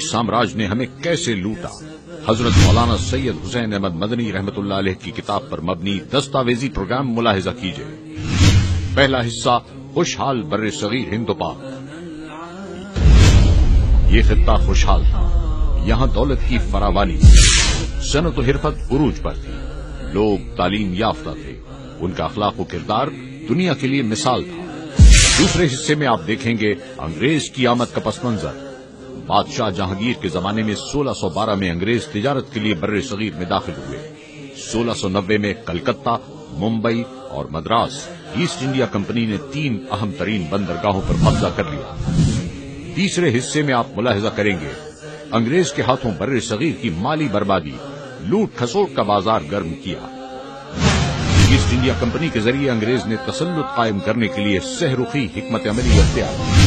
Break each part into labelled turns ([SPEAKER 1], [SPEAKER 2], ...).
[SPEAKER 1] سامراج نے ہمیں کیسے لوٹا؟ حضرت مولانا سید حسین احمد مدنی رحمت اللہ علیہ کی کتاب پر مبنی دستاویزی پروگرام ملاحظہ کیجیے پہلا حصہ، خوشحال بر صغیر ہند و پاک۔ یہ خطہ خوشحال تھا۔ یہاں دولت کی فراوانی صنعت و حرفت عروج پر تھی۔ لوگ تعلیم یافتہ تھے۔ ان کا اخلاق و کردار دنیا کے لیے مثال تھا۔ دوسرے حصے میں آپ دیکھیں گے انگریز کی آمد کا پس منظر۔ بادشاہ جہانگیر کے زمانے میں سولہ سو بارہ میں انگریز تجارت کے لیے بر صغیر میں داخل ہوئے۔ سولہ سو نبے میں کلکتہ، ممبئی اور مدراس، ایسٹ انڈیا کمپنی نے تین اہم ترین بندرگاہوں پر قبضہ کر لیا۔ تیسرے حصے میں آپ ملاحظہ کریں گے، انگریز کے ہاتھوں بر صغیر کی مالی بربادی، لوٹ کھسوٹ کا بازار گرم کیا۔ ایسٹ انڈیا کمپنی کے ذریعے انگریز نے تسلط قائم کرنے کے لیے سہ رخی حکمت عملی اختیار۔ کی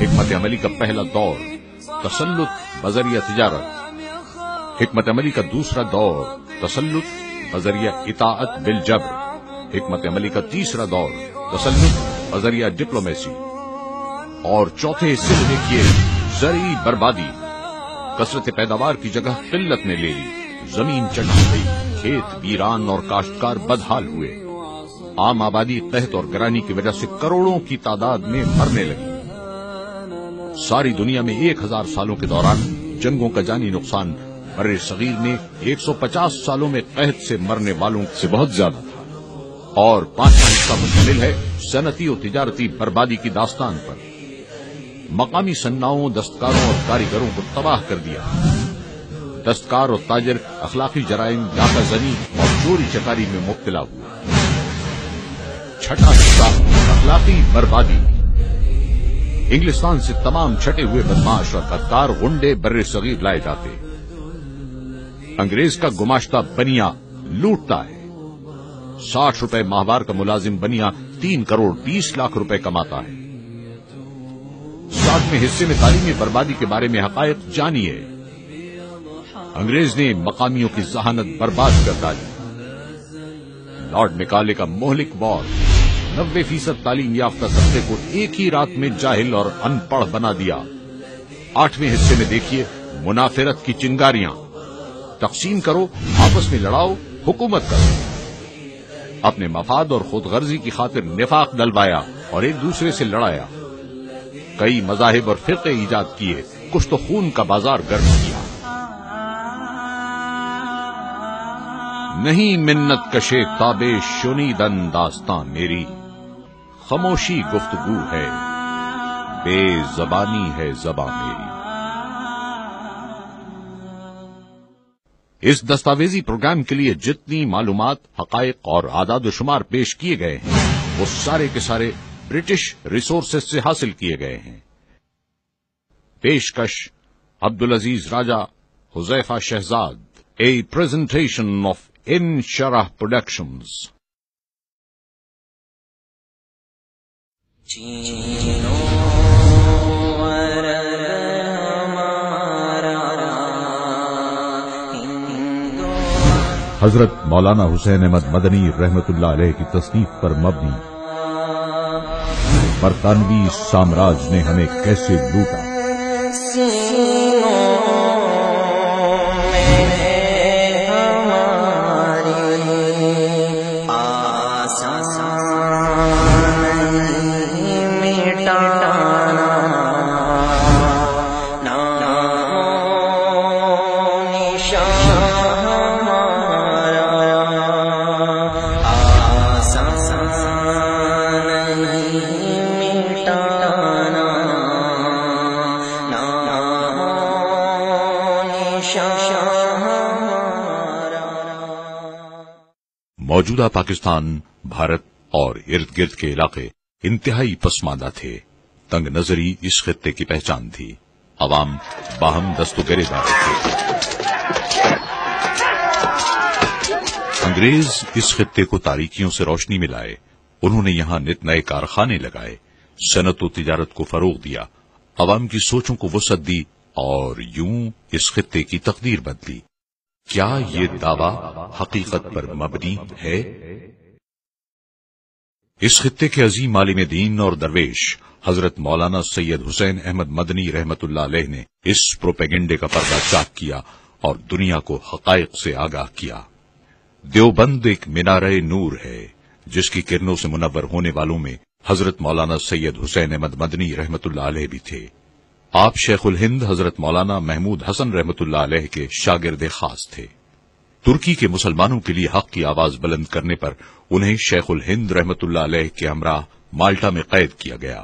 [SPEAKER 1] حکمت عملی کا پہلا دور، تسلط بذریعہ تجارت۔ حکمت عملی کا دوسرا دور، تسلط بذریعہ اطاعت بالجبر۔ حکمت عملی کا تیسرا دور، تسلط بذریعہ ڈپلومیسی۔ اور چوتھے حصے میں دیکھیے، زرعی بربادی۔ کثرت پیداوار کی جگہ قلت نے لے لی۔ زمین چڑھا گئی، کھیت، ویران اور کاشتکار بدحال ہوئے۔ عام آبادی قحط اور گرانی کی وجہ سے کروڑوں کی تعداد میں مرنے لگی۔ ساری دنیا میں ایک ہزار سالوں کے دوران جنگوں کا جانی نقصان بر صغیر میں ایک سو پچاس سالوں میں قحط سے مرنے والوں سے بہت زیادہ تھا۔ اور پانچواں حصہ مشتمل ہے صنعتی و تجارتی بربادی کی داستان پر۔ مقامی سناؤں دستکاروں اور کاریگروں کو تباہ کر دیا۔ دستکار اور تاجر اخلاقی جرائم ڈاکہ زنی اور چوری چکاری میں مبتلا ہوئے چھٹا حصہ اخلاقی بربادی۔ انگلستان سے تمام چھٹے ہوئے بدماش اور بدکار غنڈے بر صغیر لائے جاتے انگریز کا گماشتہ بنیا لوٹتا ہے۔ ساٹھ روپے ماہوار کا ملازم بنیا تین کروڑ بیس لاکھ روپے کماتا ہے۔ ساتویں حصے میں تعلیمی بربادی کے بارے میں حقائق جانیے انگریز نے مقامیوں کی ذہانت برباد کر ڈالی۔ لارڈ نکالے کا مہلک وار نبے فیصد تعلیم یافتہ طبقے کو ایک ہی رات میں جاہل اور ان پڑھ بنا دیا۔ آٹھویں حصے میں دیکھیے منافرت کی چنگاریاں۔ تقسیم کرو، آپس میں لڑاؤ، حکومت کرو۔ اپنے مفاد اور خود غرضی کی خاطر نفاق ڈلوایا اور ایک دوسرے سے لڑایا۔ کئی مذاہب اور فرقے ایجاد کیے، کچھ تو خون کا بازار گرم کیا۔ نہیں منت کشے تابے شنی دن داستان میری۔ خاموشی گفتگو ہے۔ بے زبانی ہے زباں میری اس دستاویزی پروگرام کے لیے جتنی معلومات، حقائق اور اعداد و شمار پیش کیے گئے ہیں، وہ سارے کے سارے برٹش ریسورسز سے حاصل کیے گئے ہیں۔ پیشکش Abdul Aziz Raja Huzaifa Shahzad a presentation of ان شرح پروڈکشنز حضرت مولانا حسین احمد مدنی رحمت اللہ علیہ کی تصنیف پر مبنی برطانوی سامراج نے ہمیں کیسے لوٹا؟ موجودہ پاکستان، بھارت اور ارد گرد کے علاقے انتہائی پسماندہ تھے۔ تنگ نظری اس خطے کی پہچان تھی۔ عوام باہم دست و گرے تھے۔ انگریز اس خطے کو تاریکیوں سے روشنی میں لائے۔ انہوں نے یہاں نت نئے کارخانے لگائے۔ صنعت و تجارت کو فروغ دیا۔ عوام کی سوچوں کو وسعت دی اور یوں اس خطے کی تقدیر بدلی۔ کیا یہ دعویٰ حقیقت پر مبنی ہے؟ اس خطے کے عظیم عالم دین اور درویش حضرت مولانا سید حسین احمد مدنی رحمت اللہ علیہ نے اس پروپیگنڈے کا پردہ چاک کیا اور دنیا کو حقائق سے آگاہ کیا۔ دیوبند ایک مینار نور ہے، جس کی کرنوں سے منور ہونے والوں میں حضرت مولانا سید حسین احمد مدنی رحمت اللہ علیہ بھی تھے۔ آپ شیخ الہند حضرت مولانا محمود حسن رحمت اللہ علیہ کے شاگرد خاص تھے۔ ترکی کے مسلمانوں کے لیے حق کی آواز بلند کرنے پر انہیں شیخ الہند رحمت اللہ علیہ کے ہمراہ مالٹا میں قید کیا گیا۔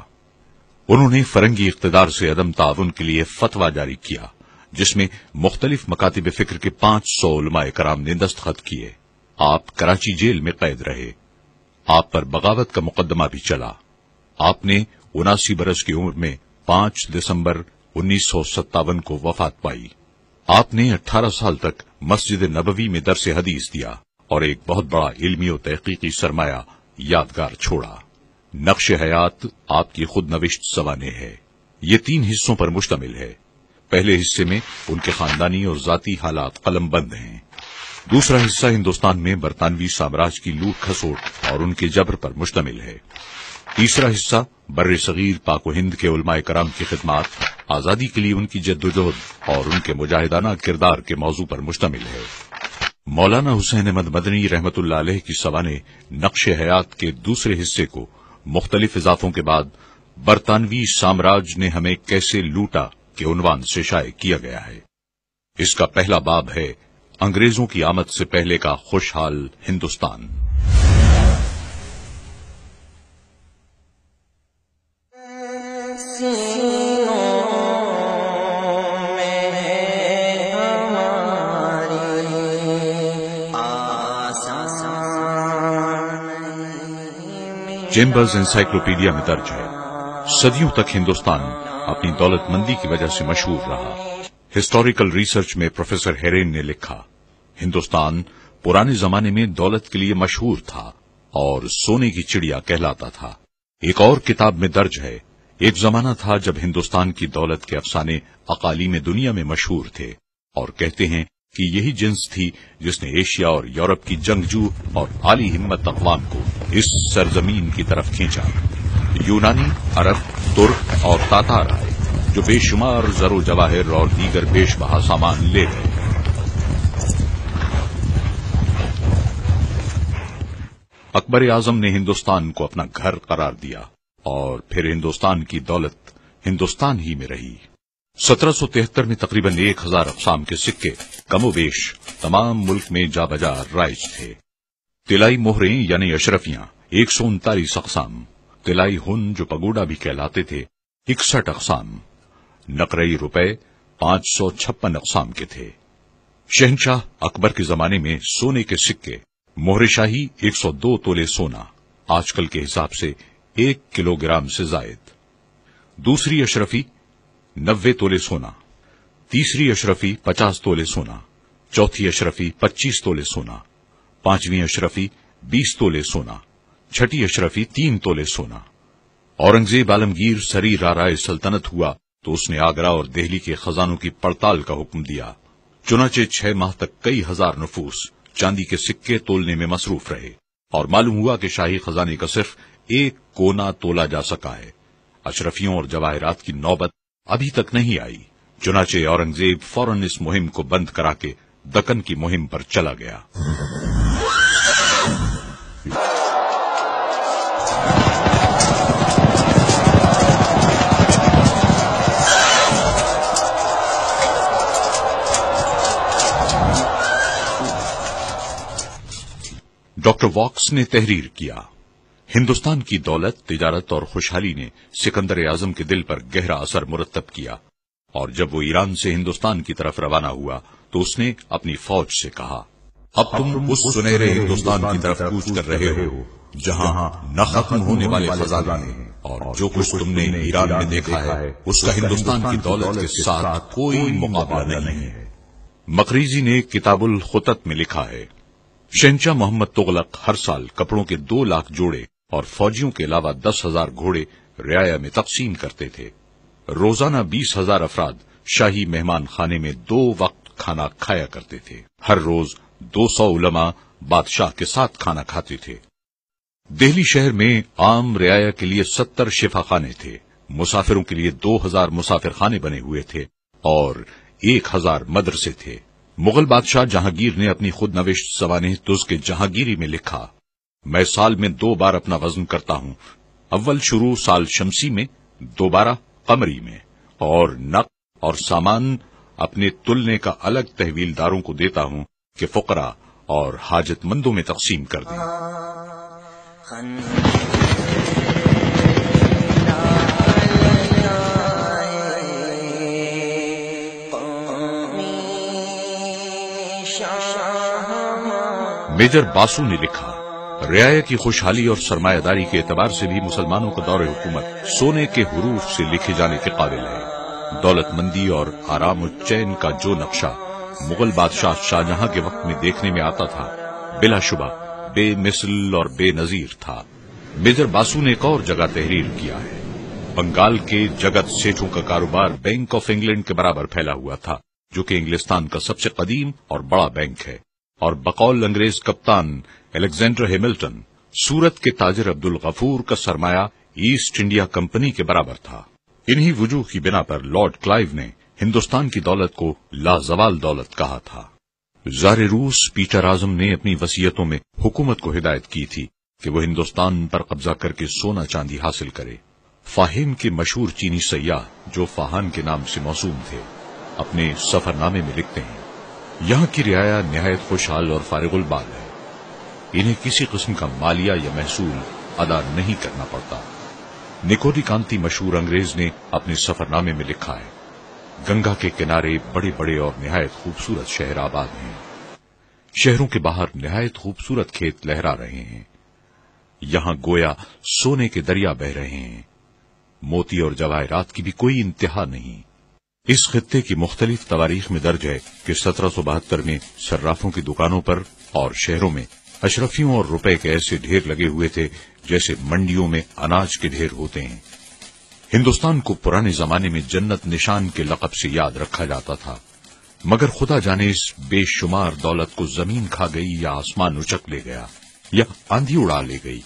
[SPEAKER 1] انہوں نے فرنگی اقتدار سے عدم تعاون کے لیے فتوا جاری کیا، جس میں مختلف مکاتب فکر کے پانچ سو علماء کرام نے دستخط کیے۔ آپ کراچی جیل میں قید رہے۔ آپ پر بغاوت کا مقدمہ بھی چلا۔ آپ نے اناسی برس کی عمر میں پانچ دسمبر انیس سو ستاون کو وفات پائی۔ آپ نے اٹھارہ سال تک مسجد نبوی میں درس حدیث دیا اور ایک بہت بڑا علمی و تحقیقی سرمایہ یادگار چھوڑا۔ نقش حیات آپ کی خود نوشت سوانے ہے۔ یہ تین حصوں پر مشتمل ہے۔ پہلے حصے میں ان کے خاندانی اور ذاتی حالات قلم بند ہیں۔ دوسرا حصہ ہندوستان میں برطانوی سامراج کی لوٹ کھسوٹ اور ان کے جبر پر مشتمل ہے۔ تیسرا حصہ بر صغیر پاک و ہند کے علماء کرام کی خدمات، آزادی کے لیے ان کی جدوجہد اور ان کے مجاہدانہ کردار کے موضوع پر مشتمل ہے۔ مولانا حسین احمد مدنی رحمت اللہ علیہ کی سوانے نقش حیات کے دوسرے حصے کو مختلف اضافوں کے بعد برطانوی سامراج نے ہمیں کیسے لوٹا کے عنوان سے شائع کیا گیا ہے۔ اس کا پہلا باب ہے انگریزوں کی آمد سے پہلے کا خوشحال ہندوستان۔ چیمبرز انسائکلوپیڈیا میں درج ہے۔ صدیوں تک ہندوستان اپنی دولت مندی کی وجہ سے مشہور رہا۔ ہسٹوریکل ریسرچ میں پروفیسر ہیرین نے لکھا، ہندوستان پرانے زمانے میں دولت کے لیے مشہور تھا اور سونے کی چڑیا کہلاتا تھا۔ ایک اور کتاب میں درج ہے، ایک زمانہ تھا جب ہندوستان کی دولت کے افسانے اقالی میں دنیا میں مشہور تھے اور کہتے ہیں کہ یہی جنس تھی جس نے ایشیا اور یورپ کی جنگجو اور عالی ہمت اقوام کو اس سرزمین کی طرف کھینچا۔ یونانی، عرب، ترک اور تاتار آئے، جو بے شمار زر و جواہر اور دیگر پیش بہا سامان لے گئے۔ اکبر اعظم نے ہندوستان کو اپنا گھر قرار دیا اور پھر ہندوستان کی دولت ہندوستان ہی میں رہی۔ سترہ سو تہتر میں تقریباً ایک ہزار اقسام کے سکے کم و بیش تمام ملک میں جا بجا رائج تھے۔ تلائی موہریں یعنی اشرفیاں، ایک سو انتالیس اقسام۔ تلائی ہن جو پگوڑا بھی کہلاتے تھے، اکسٹھ اقسام۔ نقرئی روپے پانچ سو چھپن اقسام کے تھے۔ شہنشاہ اکبر کے زمانے میں سونے کے سکے موہر شاہی ایک سو دو تولے سونا، آج کل کے حساب سے ایک کلو گرام سے زائد۔ دوسری اشرفی نوے تولے سونا، تیسری اشرفی پچاس تولے سونا، چوتھی اشرفی پچیس تولے سونا، پانچویں اشرفی بیس تولے سونا، چھٹی اشرفی تین تولے سونا۔ اورنگزیب عالمگیر سری رارائے سلطنت ہوا تو اس نے آگرہ اور دہلی کے خزانوں کی پڑتال کا حکم دیا۔ چنانچہ چھ ماہ تک کئی ہزار نفوس چاندی کے سکے تولنے میں مصروف رہے اور معلوم ہوا کہ شاہی خزانے کا صرف ایک کونا تولا جا سکا ہے۔ اشرفیوں اور جواہرات کی نوبت ابھی تک نہیں آئی، چنانچہ اورنگزیب فوراً اس مہم کو بند کرا کے دکن کی مہم پر چلا گیا۔ ڈاکٹر واکس نے تحریر کیا۔ ہندوستان کی دولت تجارت اور خوشحالی نے سکندر اعظم کے دل پر گہرا اثر مرتب کیا اور جب وہ ایران سے ہندوستان کی طرف روانہ ہوا تو اس نے اپنی فوج سے کہا اب تم اس سنہرے ہندوستان کی طرف کوچ کر رہے ہو جہاں نہ ختم ہونے والے خزانے ہیں اور جو کچھ تم نے ایران میں دیکھا ہے اس کا ہندوستان کی دولت کے ساتھ کوئی مقابلہ نہیں ہے۔ مقریزی نے کتاب الخطت میں لکھا ہے شہنشاہ محمد تغلق ہر سال کپڑوں کے دو لاکھ جوڑے اور فوجیوں کے علاوہ دس ہزار گھوڑے رعایا میں تقسیم کرتے تھے۔ روزانہ بیس ہزار افراد شاہی مہمان خانے میں دو وقت کھانا کھایا کرتے تھے۔ ہر روز دو سو علماء بادشاہ کے ساتھ کھانا کھاتے تھے۔ دہلی شہر میں عام رعایا کے لیے ستر شفا خانے تھے۔ مسافروں کے لیے دو ہزار مسافر خانے بنے ہوئے تھے اور ایک ہزار مدرسے تھے۔ مغل بادشاہ جہانگیر نے اپنی خود نوشت سوانح تز کے جہانگیری میں لکھا۔ میں سال میں دو بار اپنا وزن کرتا ہوں۔ اول شروع سال شمسی میں، دوبارہ قمری میں۔ اور نق اور سامان اپنے تلنے کا الگ تحویل داروں کو دیتا ہوں کہ فقرا اور حاجت مندوں میں تقسیم کر دیں۔ میجر باسو نے لکھا رعایا کی خوشحالی اور سرمایہ داری کے اعتبار سے بھی مسلمانوں کا دور حکومت سونے کے حروف سے لکھے جانے کے قابل ہے۔ دولت مندی اور آرام و چین کا جو نقشہ مغل بادشاہ شاہجہاں کے وقت میں دیکھنے میں آتا تھا، بلا شبہ، بے مثل اور بے نظیر تھا۔ میجر باسو نے ایک اور جگہ تحریر کیا ہے۔ بنگال کے جگت سیٹھوں کا کاروبار بینک آف انگلینڈ کے برابر پھیلا ہوا تھا، جو کہ انگلستان کا سب سے قدیم اور بڑا بینک ہے۔ اور بقول انگریز کپتان الیگزینڈر ہیملٹن سورت کے تاجر عبد الغفور کا سرمایہ ایسٹ انڈیا کمپنی کے برابر تھا۔ انہی وجوہ کی بنا پر لارڈ کلائیو نے ہندوستان کی دولت کو لازوال دولت کہا تھا۔ زار روس پیٹر اعظم نے اپنی وسیعتوں میں حکومت کو ہدایت کی تھی کہ وہ ہندوستان پر قبضہ کر کے سونا چاندی حاصل کرے۔ فاہم کے مشہور چینی سیاح جو فاہان کے نام سے موسوم تھے، اپنے سفر نامے میں لکھتے ہیں، یہاں کی رعایا نہایت خوشحال اور فارغ البال ہے۔ انہیں کسی قسم کا مالیہ یا محصول ادا نہیں کرنا پڑتا۔ نکوری کانتی مشہور انگریز نے اپنے سفر نامے میں لکھا ہے، گنگا کے کنارے بڑے بڑے اور نہایت خوبصورت شہر آباد ہیں۔ شہروں کے باہر نہایت خوبصورت کھیت لہرا رہے ہیں۔ یہاں گویا سونے کے دریا بہ رہے ہیں۔ موتی اور جواہرات کی بھی کوئی انتہا نہیں۔ اس خطے کی مختلف تواریخ میں درج ہے کہ سترہ سو بہتر میں سرافوں کی دکانوں پر اور شہروں میں اشرفیوں اور روپے کے ایسے ڈھیر لگے ہوئے تھے جیسے منڈیوں میں اناج کے ڈھیر ہوتے ہیں۔ ہندوستان کو پرانے زمانے میں جنت نشان کے لقب سے یاد رکھا جاتا تھا۔ مگر خدا جانے اس بے شمار دولت کو زمین کھا گئی یا آسمان اچک لے گیا یا آندھی اڑا لے گئی۔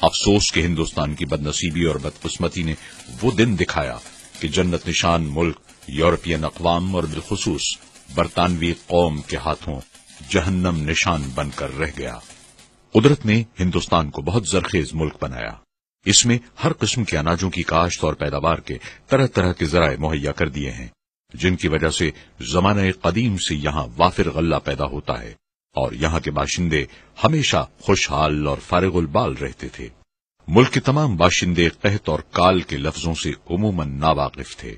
[SPEAKER 1] افسوس کے ہندوستان کی بد نصیبی اور بدقسمتی نے وہ دن دکھایا کہ جنت نشان ملک، یورپین اقوام اور بالخصوص برطانوی قوم کے ہاتھوں جہنم نشان بن کر رہ گیا۔ قدرت نے ہندوستان کو بہت زرخیز ملک بنایا۔ اس میں ہر قسم کے اناجوں کی کاشت اور پیداوار کے طرح طرح کے ذرائع مہیا کر دیے ہیں، جن کی وجہ سے زمانہ قدیم سے یہاں وافر غلہ پیدا ہوتا ہے اور یہاں کے باشندے ہمیشہ خوشحال اور فارغ البال رہتے تھے۔ ملک کے تمام باشندے قحط اور کال کے لفظوں سے عموماً ناواقف تھے۔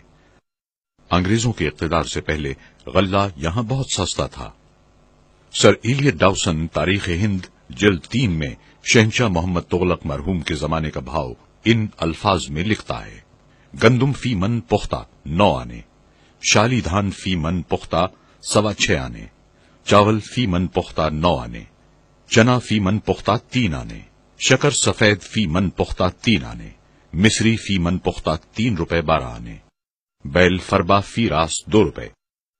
[SPEAKER 1] انگریزوں کے اقتدار سے پہلے غلہ یہاں بہت سستا تھا۔ سر ایلیٹ ڈاؤسن تاریخ ہند جلد تین میں شہنشاہ محمد تغلق مرحوم کے زمانے کا بھاؤ ان الفاظ میں لکھتا ہے۔ گندم فی من پختہ نو آنے، شالی دھان فی من پختہ سوا چھ آنے، چاول فی من پختہ نو آنے، چنا فی من پختہ تین آنے، شکر سفید فی من پختہ تین آنے، مصری فی من پختہ تین روپے بارہ آنے، بیل فربا فی راس دو روپے،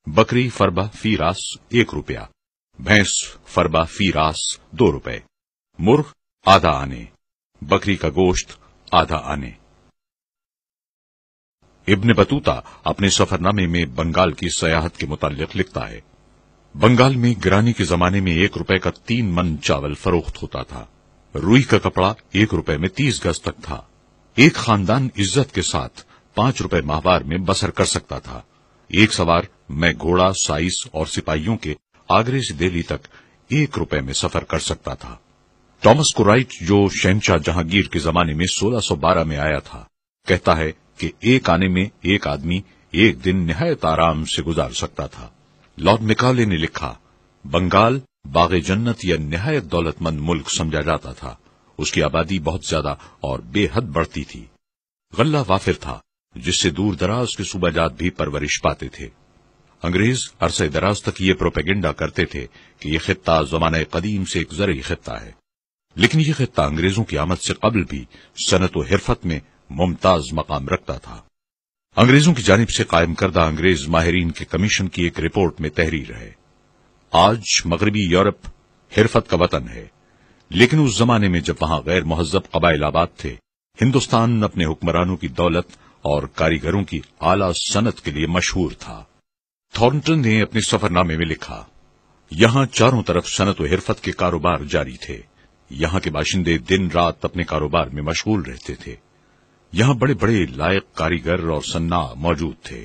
[SPEAKER 1] بکری فربا فی راس ایک روپیہ۔ بھینس فربا فی راس دو روپے۔ مرغ، آدھا آنے۔ بکری کا گوشت، آدھا آنے۔ ابن بتوتا اپنے سفر نامے میں بنگال کی سیاحت کے متعلق لکھتا ہے۔ بنگال میں گرانی کے زمانے میں ایک روپے کا تین من چاول فروخت ہوتا تھا۔ روئی کا کپڑا ایک روپے میں تیس گز تک تھا۔ ایک خاندان عزت کے ساتھ پانچ روپے ماہوار میں بسر کر سکتا تھا۔ ایک سوار، میں گھوڑا، سائز اور سپاہیوں کے آگرے سے دہلی تک ایک روپے میں سفر کر سکتا تھا۔ ٹامس رائٹ جو شہنشاہ جہانگیر کے زمانے میں سولہ سو بارہ میں آیا تھا، کہتا ہے کہ ایک آنے میں ایک آدمی ایک دن نہایت آرام سے گزار سکتا تھا۔ لارڈ مکالے نے لکھا، بنگال باغ جنت یا نہایت دولت مند ملک سمجھا جاتا تھا۔ اس کی آبادی بہت زیادہ اور بے حد بڑھتی تھی۔ غلہ وافر تھا، جس سے دور دراز کے صوبہ جات بھی پرورش پاتے تھے۔ انگریز عرصہ دراز تک یہ پروپیگنڈا کرتے تھے کہ یہ خطہ زمانہ قدیم سے ایک زرعی خطہ ہے۔ لیکن یہ خطہ انگریزوں کی آمد سے قبل بھی صنعت و حرفت میں ممتاز مقام رکھتا تھا۔ انگریزوں کی جانب سے قائم کردہ انگریز ماہرین کے کمیشن کی ایک رپورٹ میں تحریر ہے۔ آج مغربی یورپ حرفت کا وطن ہے، لیکن اس زمانے میں جب وہاں غیر مہذب قبائل آباد تھے، ہندوستان اپنے حکمرانوں کی دولت اور کاریگروں کی اعلی صنعت کے لیے مشہور تھا۔ تھورنٹن نے اپنے سفر نامے میں لکھا، یہاں چاروں طرف صنعت و حرفت کے کاروبار جاری تھے۔ یہاں کے باشندے دن رات اپنے کاروبار میں مشغول رہتے تھے۔ یہاں بڑے بڑے لائق کاریگر اور سنا موجود تھے،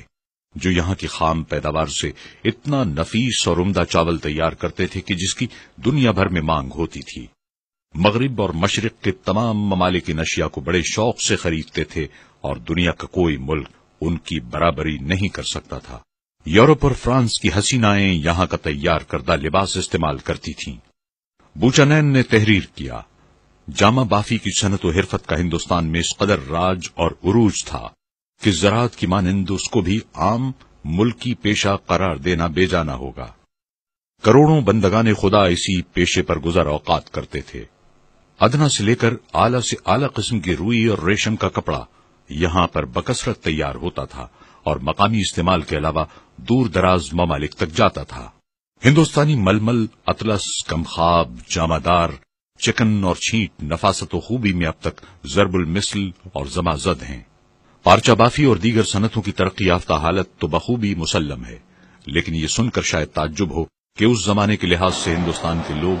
[SPEAKER 1] جو یہاں کی خام پیداوار سے اتنا نفیس اور عمدہ چاول تیار کرتے تھے کہ جس کی دنیا بھر میں مانگ ہوتی تھی۔ مغرب اور مشرق کے تمام ممالک ان اشیاء کو بڑے شوق سے خریدتے تھے اور دنیا کا کوئی ملک ان کی برابری نہیں کر سکتا تھا۔ یورپ اور فرانس کی حسینائیں یہاں کا تیار کردہ لباس استعمال کرتی تھیں۔ بوچانین نے تحریر کیا، جامع بافی کی صنعت و حرفت کا ہندوستان میں اس قدر راج اور عروج تھا کہ زراعت کی مانند اس کو بھی عام ملکی پیشہ قرار دینا بے جانا ہوگا۔ کروڑوں بندگان خدا اسی پیشے پر گزر اوقات کرتے تھے۔ ادنا سے لے کر اعلی سے اعلی قسم کی روئی اور ریشم کا کپڑا یہاں پر بکثرت تیار ہوتا تھا اور مقامی استعمال کے علاوہ دور دراز ممالک تک جاتا تھا۔ ہندوستانی ململ، اطلس کمخاب جامادار چکن اور چھینٹ نفاست و خوبی میں اب تک ضرب المثل اور زما زد ہیں۔ پارچا بافی اور دیگر صنعتوں کی ترقی یافتہ حالت تو بخوبی مسلم ہے، لیکن یہ سن کر شاید تعجب ہو کہ اس زمانے کے لحاظ سے ہندوستان کے لوگ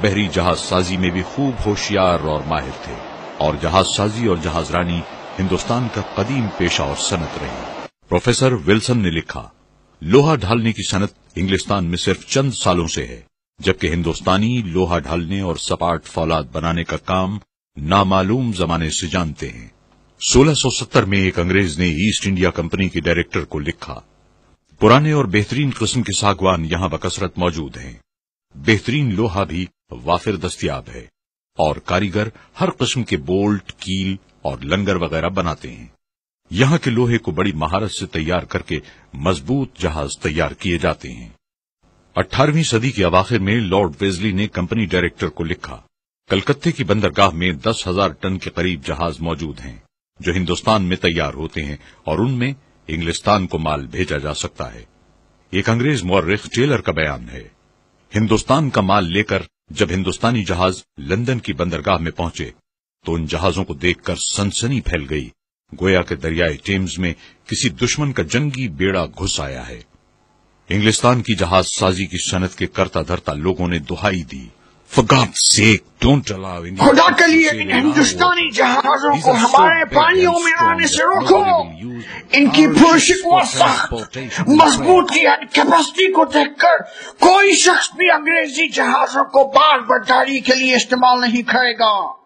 [SPEAKER 1] بحری جہاز سازی میں بھی خوب ہوشیار اور ماہر تھے اور جہاز سازی اور جہاز رانی ہندوستان کا قدیم پیشہ اور صنعت رہی۔ پروفیسر ولسن نے لکھا لوہا ڈھالنے کی صنعت انگلستان میں صرف چند سالوں سے ہے، جبکہ ہندوستانی لوہا ڈھالنے اور سپاٹ فولاد بنانے کا کام نامعلوم زمانے سے جانتے ہیں۔ سولہ سو ستر میں ایک انگریز نے ایسٹ انڈیا کمپنی کے ڈائریکٹر کو لکھا، پرانے اور بہترین قسم کے ساگوان یہاں بکثرت موجود ہیں۔ بہترین لوہا بھی وافر دستیاب ہے اور کاریگر ہر قسم کے بولٹ، کیل اور لنگر وغیرہ بناتے ہیں۔ یہاں کے لوہے کو بڑی مہارت سے تیار کر کے مضبوط جہاز تیار کیے جاتے ہیں۔ اٹھارہویں صدی کے اواخر میں لارڈ ویزلی نے کمپنی ڈائریکٹر کو لکھا کلکتے کی بندرگاہ میں دس ہزار ٹن کے قریب جہاز موجود ہیں جو ہندوستان میں تیار ہوتے ہیں اور ان میں انگلستان کو مال بھیجا جا سکتا ہے۔ ایک انگریز مورخ ٹیلر کا بیان ہے۔ ہندوستان کا مال لے کر جب ہندوستانی جہاز لندن کی بندرگاہ میں پہنچے تو ان جہازوں کو دیکھ کر سنسنی پھیل گئی۔ گویا کے دریائے ٹیمز میں کسی دشمن کا جنگی بیڑا گھس آیا ہے۔ انگلستان کی جہاز سازی کی صنعت کے کرتا دھرتا لوگوں نے دہائی دی۔
[SPEAKER 2] خدا کے لیے ان ہندوستانی جہازوں کو ہمارے پانیوں میں آنے سے روکو۔ ان کی پرشک و سخت مضبوط کی کیپیسٹی کو دیکھ کر کوئی شخص بھی انگریزی جہازوں کو بار برداری کے لیے استعمال نہیں کرے گا۔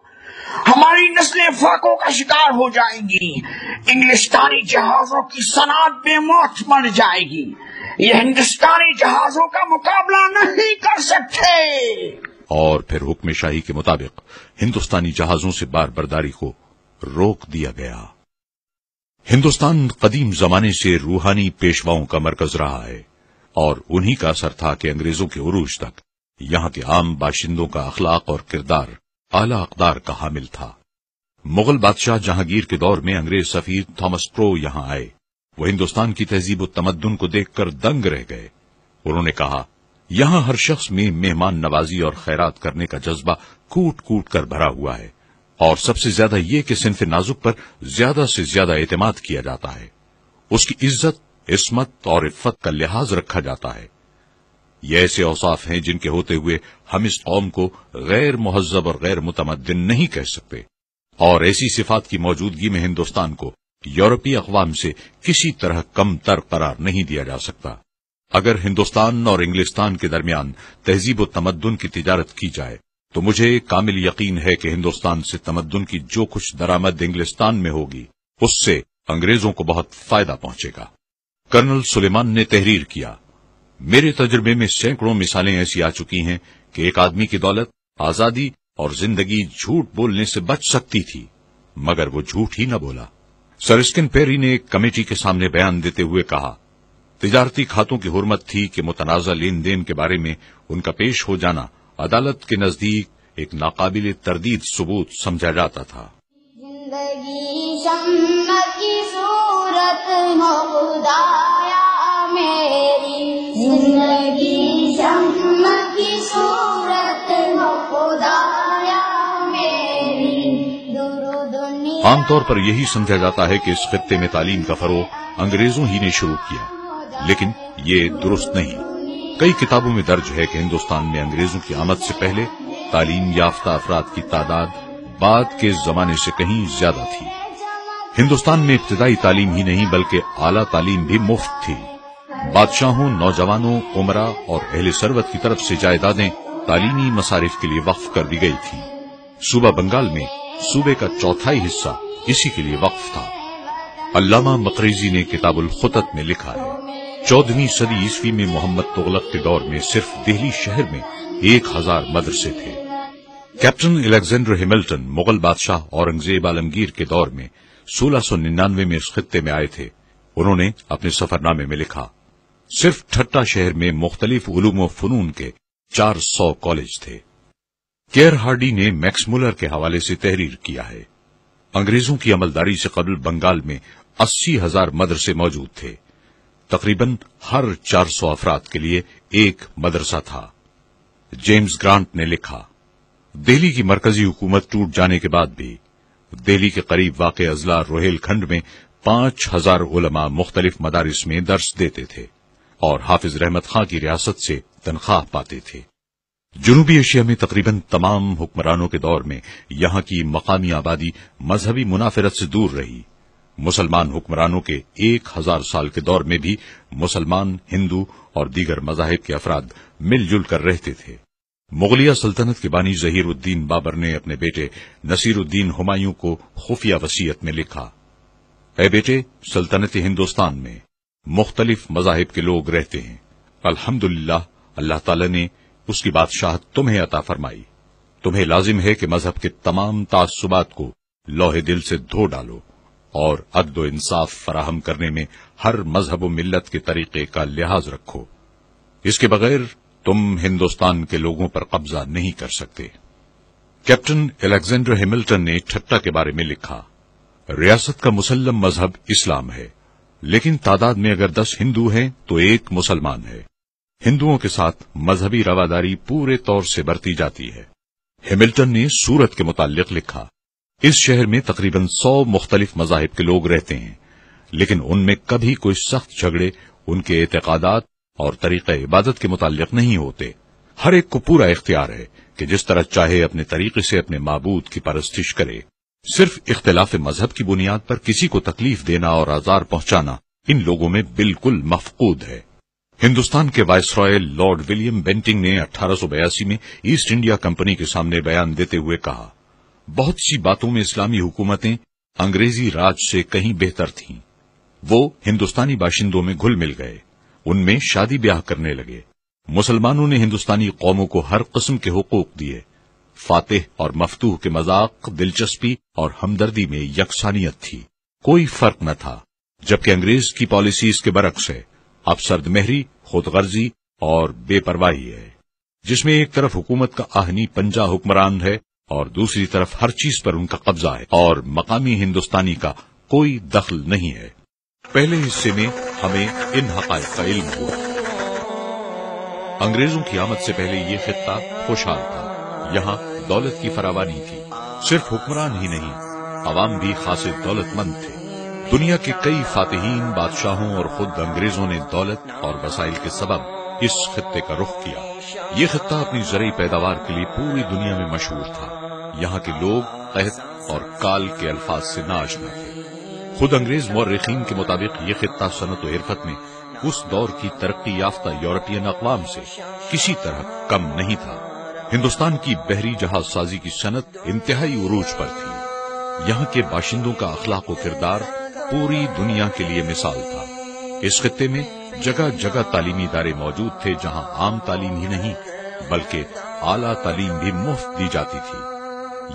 [SPEAKER 2] ہماری نسلیں فاقوں کا شکار ہو جائیں گی۔ انگلستانی جہازوں کی صنعت بے موت مر جائے گی۔ یہ ہندوستانی جہازوں کا مقابلہ نہیں کر سکتے۔
[SPEAKER 1] اور پھر حکم شاہی کے مطابق ہندوستانی جہازوں سے بار برداری کو روک دیا گیا۔ ہندوستان قدیم زمانے سے روحانی پیشواؤں کا مرکز رہا ہے اور انہی کا اثر تھا کہ انگریزوں کے عروج تک یہاں کے عام باشندوں کا اخلاق اور کردار اعلی اقدار کا حامل تھا۔ مغل بادشاہ جہانگیر کے دور میں انگریز سفیر تھامس پرو یہاں آئے۔ وہ ہندوستان کی تہذیب و تمدن کو دیکھ کر دنگ رہ گئے۔ انہوں نے کہا، یہاں ہر شخص میں مہمان نوازی اور خیرات کرنے کا جذبہ کوٹ کوٹ کر بھرا ہوا ہے۔ اور سب سے زیادہ یہ کہ صنف نازک پر زیادہ سے زیادہ اعتماد کیا جاتا ہے۔ اس کی عزت، عصمت اور عفت کا لحاظ رکھا جاتا ہے۔ یہ ایسے اوصاف ہیں جن کے ہوتے ہوئے ہم اس قوم کو غیر مہذب اور غیر متمدن نہیں کہہ سکتے۔ اور ایسی صفات کی موجودگی میں ہندوستان کو یورپی اقوام سے کسی طرح کم تر قرار نہیں دیا جا سکتا۔ اگر ہندوستان اور انگلستان کے درمیان تہذیب و تمدن کی تجارت کی جائے، تو مجھے کامل یقین ہے کہ ہندوستان سے تمدن کی جو کچھ درامد انگلستان میں ہوگی، اس سے انگریزوں کو بہت فائدہ پہنچے گا۔ کرنل سلیمان نے تحریر کیا۔ میرے تجربے میں سینکڑوں مثالیں ایسی آ چکی ہیں کہ ایک آدمی کی دولت، آزادی اور زندگی جھوٹ بولنے سے بچ سکتی تھی، مگر وہ جھوٹ ہی نہ بولا۔ سرسکن پیری نے ایک کمیٹی کے سامنے بیان دیتے ہوئے کہا، تجارتی کھاتوں کی حرمت تھی کہ متنازع لین دین کے بارے میں ان کا پیش ہو جانا عدالت کے نزدیک ایک ناقابل تردید ثبوت سمجھا جاتا تھا۔
[SPEAKER 3] زندگی
[SPEAKER 1] عام طور پر یہی سمجھا جاتا ہے کہ اس خطے میں تعلیم کا فروغ انگریزوں ہی نے شروع کیا۔ لیکن یہ درست نہیں۔ کئی کتابوں میں درج ہے کہ ہندوستان میں انگریزوں کی آمد سے پہلے تعلیم یافتہ افراد کی تعداد بعد کے زمانے سے کہیں زیادہ تھی۔ ہندوستان میں ابتدائی تعلیم ہی نہیں بلکہ اعلیٰ تعلیم بھی مفت تھی۔ بادشاہوں، نوجوانوں، عمرہ اور اہل سروت کی طرف سے جائیدادیں تعلیمی مصارف کے لیے وقف کر دی گئی تھی صوبہ بنگال میں صوبے کا چوتھائی حصہ اسی کے لیے وقف تھا۔ علامہ مقریزی نے کتاب الخطت میں لکھا ہے چودہویں صدی عیسوی میں محمد تغلق کے دور میں صرف دہلی شہر میں ایک ہزار مدرسے تھے۔ کیپٹن الیگزینڈر ہیملٹن مغل بادشاہ اورنگزیب عالمگیر کے دور میں سولہ سو ننانوے میں اس خطے میں آئے تھے۔ انہوں نے اپنے سفر نامے میں لکھا، صرف ٹھٹا شہر میں مختلف علوم و فنون کے چار سو کالج تھے۔ کیئر ہارڈی نے میکس مولر کے حوالے سے تحریر کیا ہے۔ انگریزوں کی عملداری سے قبل بنگال میں اسی ہزار مدرسے موجود تھے۔ تقریباً ہر چار سو افراد کے لیے ایک مدرسہ تھا۔ جیمز گرانٹ نے لکھا، دہلی کی مرکزی حکومت ٹوٹ جانے کے بعد بھی دہلی کے قریب واقع اضلاع روہیل کھنڈ میں پانچ ہزار علماء مختلف مدارس میں درس دیتے تھے اور حافظ رحمت خان کی ریاست سے تنخواہ پاتے تھے۔ جنوبی ایشیا میں تقریباً تمام حکمرانوں کے دور میں یہاں کی مقامی آبادی مذہبی منافرت سے دور رہی۔ مسلمان حکمرانوں کے ایک ہزار سال کے دور میں بھی مسلمان، ہندو اور دیگر مذاہب کے افراد مل جل کر رہتے تھے۔ مغلیہ سلطنت کے بانی ظہیر الدین بابر نے اپنے بیٹے نصیر الدین ہمایوں کو خفیہ وسیعت میں لکھا۔ اے بیٹے، سلطنت ہندوستان میں مختلف مذاہب کے لوگ رہتے ہیں۔ الحمد اللہ تعالی نے اس کی بادشاہت تمہیں عطا فرمائی۔ تمہیں لازم ہے کہ مذہب کے تمام تعصبات کو لوہے دل سے دھو ڈالو اور عدل و انصاف فراہم کرنے میں ہر مذہب و ملت کے طریقے کا لحاظ رکھو۔ اس کے بغیر تم ہندوستان کے لوگوں پر قبضہ نہیں کر سکتے۔ کیپٹن الیگزینڈر ہیملٹن نے ٹھٹا کے بارے میں لکھا، ریاست کا مسلم مذہب اسلام ہے، لیکن تعداد میں اگر دس ہندو ہیں تو ایک مسلمان ہے۔ ہندوؤں کے ساتھ مذہبی رواداری پورے طور سے برتی جاتی ہے۔ ہیملٹن نے سورت کے متعلق لکھا، اس شہر میں تقریباً سو مختلف مذاہب کے لوگ رہتے ہیں، لیکن ان میں کبھی کوئی سخت جھگڑے، ان کے اعتقادات اور طریقہ عبادت کے متعلق نہیں ہوتے۔ ہر ایک کو پورا اختیار ہے کہ جس طرح چاہے اپنے طریقے سے اپنے معبود کی پرستش کرے۔ صرف اختلاف مذہب کی بنیاد پر کسی کو تکلیف دینا اور آزار پہنچانا ان لوگوں میں بالکل مفقود ہے۔ ہندوستان کے viceroy lord William Bentinck نے اٹھارہ سو بیاسی میں ایسٹ انڈیا کمپنی کے سامنے بیان دیتے ہوئے کہا، بہت سی باتوں میں اسلامی حکومتیں انگریزی راج سے کہیں بہتر تھیں۔ وہ ہندوستانی باشندوں میں گھل مل گئے، ان میں شادی بیاہ کرنے لگے۔ مسلمانوں نے ہندوستانی قوموں کو ہر قسم کے حقوق دیے۔ فاتح اور مفتوح کے مذاق، دلچسپی اور ہمدردی میں یکسانیت تھی۔ کوئی فرق نہ تھا، جبکہ انگریز کی پالیسی اس کے برعکس ہے۔ اب سرد مہری، خود غرضی اور بے پرواہی ہے، جس میں ایک طرف حکومت کا آہنی پنجا حکمران ہے اور دوسری طرف ہر چیز پر ان کا قبضہ ہے اور مقامی ہندوستانی کا کوئی دخل نہیں ہے۔ پہلے حصے میں ہمیں ان حقائق کا علم ہوا۔ انگریزوں کی آمد سے پہلے یہ خطہ خوشحال تھا۔ یہاں دولت کی فراوانی تھی۔ صرف حکمران ہی نہیں، عوام بھی خاص دولت مند تھے۔ دنیا کے کئی فاتحین، بادشاہوں اور خود انگریزوں نے دولت اور وسائل کے سبب اس خطے کا رخ کیا۔ یہ خطہ اپنی زرعی پیداوار کے لیے پوری دنیا میں مشہور تھا۔ یہاں کے لوگ قحط اور کال کے الفاظ سے ناشنا تھے۔ خود انگریز مورخین کے مطابق یہ خطہ صنعت و عرفت میں اس دور کی ترقی یافتہ یورپین اقوام سے کسی طرح کم نہیں تھا۔ ہندوستان کی بحری جہاز سازی کی صنعت انتہائی عروج پر تھی۔ یہاں کے باشندوں کا اخلاق و کردار پوری دنیا کے لیے مثال تھا۔ اس خطے میں جگہ جگہ تعلیمی ادارے موجود تھے جہاں عام تعلیم ہی نہیں، بلکہ اعلیٰ تعلیم بھی مفت دی جاتی تھی۔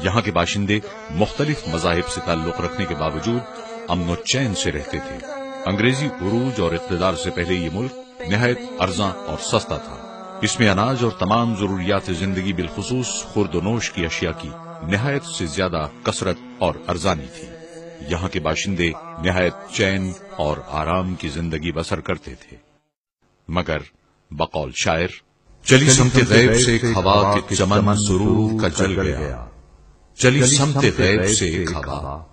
[SPEAKER 1] یہاں کے باشندے مختلف مذاہب سے تعلق رکھنے کے باوجود امن و چین سے رہتے تھے۔ انگریزی عروج اور اقتدار سے پہلے یہ ملک نہایت ارزاں اور سستا تھا۔ اس میں اناج اور تمام ضروریات زندگی بالخصوص خورد و نوش کی اشیاء کی نہایت سے زیادہ کثرت اور ارزانی تھی۔ یہاں کے باشندے نہایت چین اور آرام کی زندگی بسر کرتے تھے۔ مگر بقول شاعر چلی سمت غیب سے ایک ہوا کے چمن سرور کا جل گیا۔ چلی سمت غیب سے ایک ہوا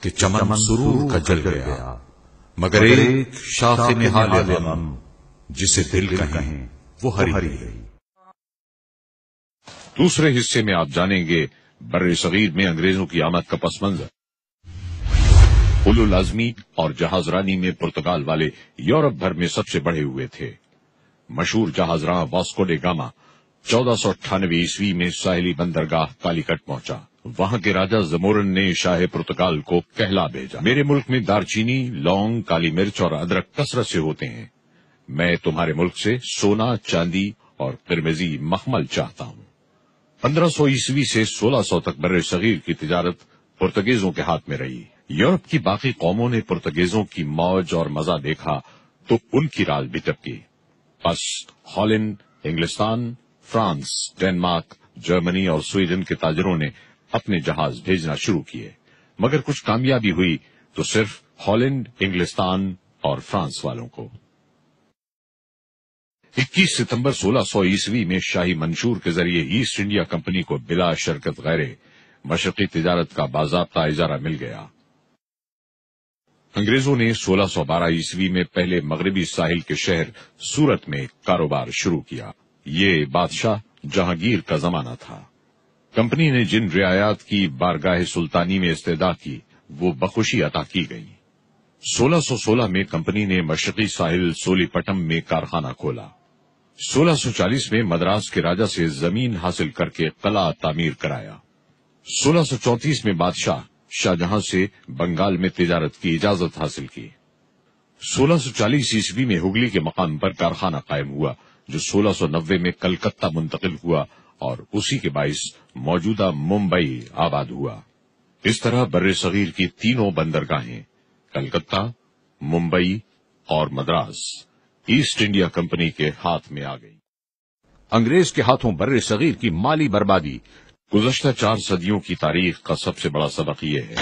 [SPEAKER 1] کہ چمن سرور کا جل گیا۔ مگر ایک شاخ نحال غم جسے دل کہیں وہ ہری گئی۔ دوسرے حصے میں آپ جانیں گے بر صغیر میں انگریزوں کی آمد کا پس منظر۔ اولو الازمی اور جہاز رانی میں پرتگال والے یورپ بھر میں سب سے بڑے ہوئے تھے۔ مشہور جہاز راں واسکو ڈے گاما چودہ سو اٹھانوے عیسوی میں ساحلی بندرگاہ کالیکٹ پہنچا۔ وہاں کے راجا زمورن نے شاہ پرتگال کو کہلا بھیجا۔ میرے ملک میں دارچینی، لونگ، کالی مرچ اور ادرک کثرت سے ہوتے ہیں۔ میں تمہارے ملک سے سونا، چاندی اور قرمزی مخمل چاہتا ہوں۔ پندرہ سو عیسوی سے سولہ سو تک بر صغیر کی تجارت پرتگیزوں کے ہاتھ میں رہی۔ یورپ کی باقی قوموں نے پرتگیزوں کی موج اور مزہ دیکھا تو ان کی راز بھی ٹپکی۔ بس ہالینڈ، انگلستان، فرانس ڈینمارک جرمنی اور سویڈن کے تاجروں نے اپنے جہاز بھیجنا شروع کیے۔ مگر کچھ کامیابی ہوئی تو صرف ہالینڈ، انگلستان اور فرانس والوں کو۔ اکیس ستمبر سولہ سو عیسوی میں شاہی منشور کے ذریعے ایسٹ انڈیا کمپنی کو بلا شرکت غیرے، مشرقی تجارت کا باضابطہ اجارہ مل گیا۔ انگریزوں نے سولہ سو بارہ عیسوی میں پہلے مغربی ساحل کے شہر سورت میں کاروبار شروع کیا۔ یہ بادشاہ جہانگیر کا زمانہ تھا۔ کمپنی نے جن رعایات کی بارگاہ سلطانی میں استدا کی، وہ بخوشی عطا کی گئی سولہ سو سولہ میں کمپنی نے مشرقی ساحل سولی پٹم میں کارخانہ کھولا۔ سولہ سو چالیس میں مدراس کے راجا سے زمین حاصل کر کے قلعہ تعمیر کرایا۔ سولہ سو چونتیس میں بادشاہ شاہجہاں سے بنگال میں تجارت کی اجازت حاصل کی۔ سولہ سو چالیس عیسوی میں ہگلی کے مقام پر کارخانہ قائم ہوا، جو سولہ سو نوے میں کلکتہ منتقل ہوا اور اسی کے باعث موجودہ ممبئی آباد ہوا۔ اس طرح بر صغیر کی تینوں بندرگاہیں، کلکتہ، ممبئی اور مدراس، ایسٹ انڈیا کمپنی کے ہاتھ میں آ گئی انگریز کے ہاتھوں بر صغیر کی مالی بربادی گزشتہ چار صدیوں کی تاریخ کا سب سے بڑا سبق یہ ہے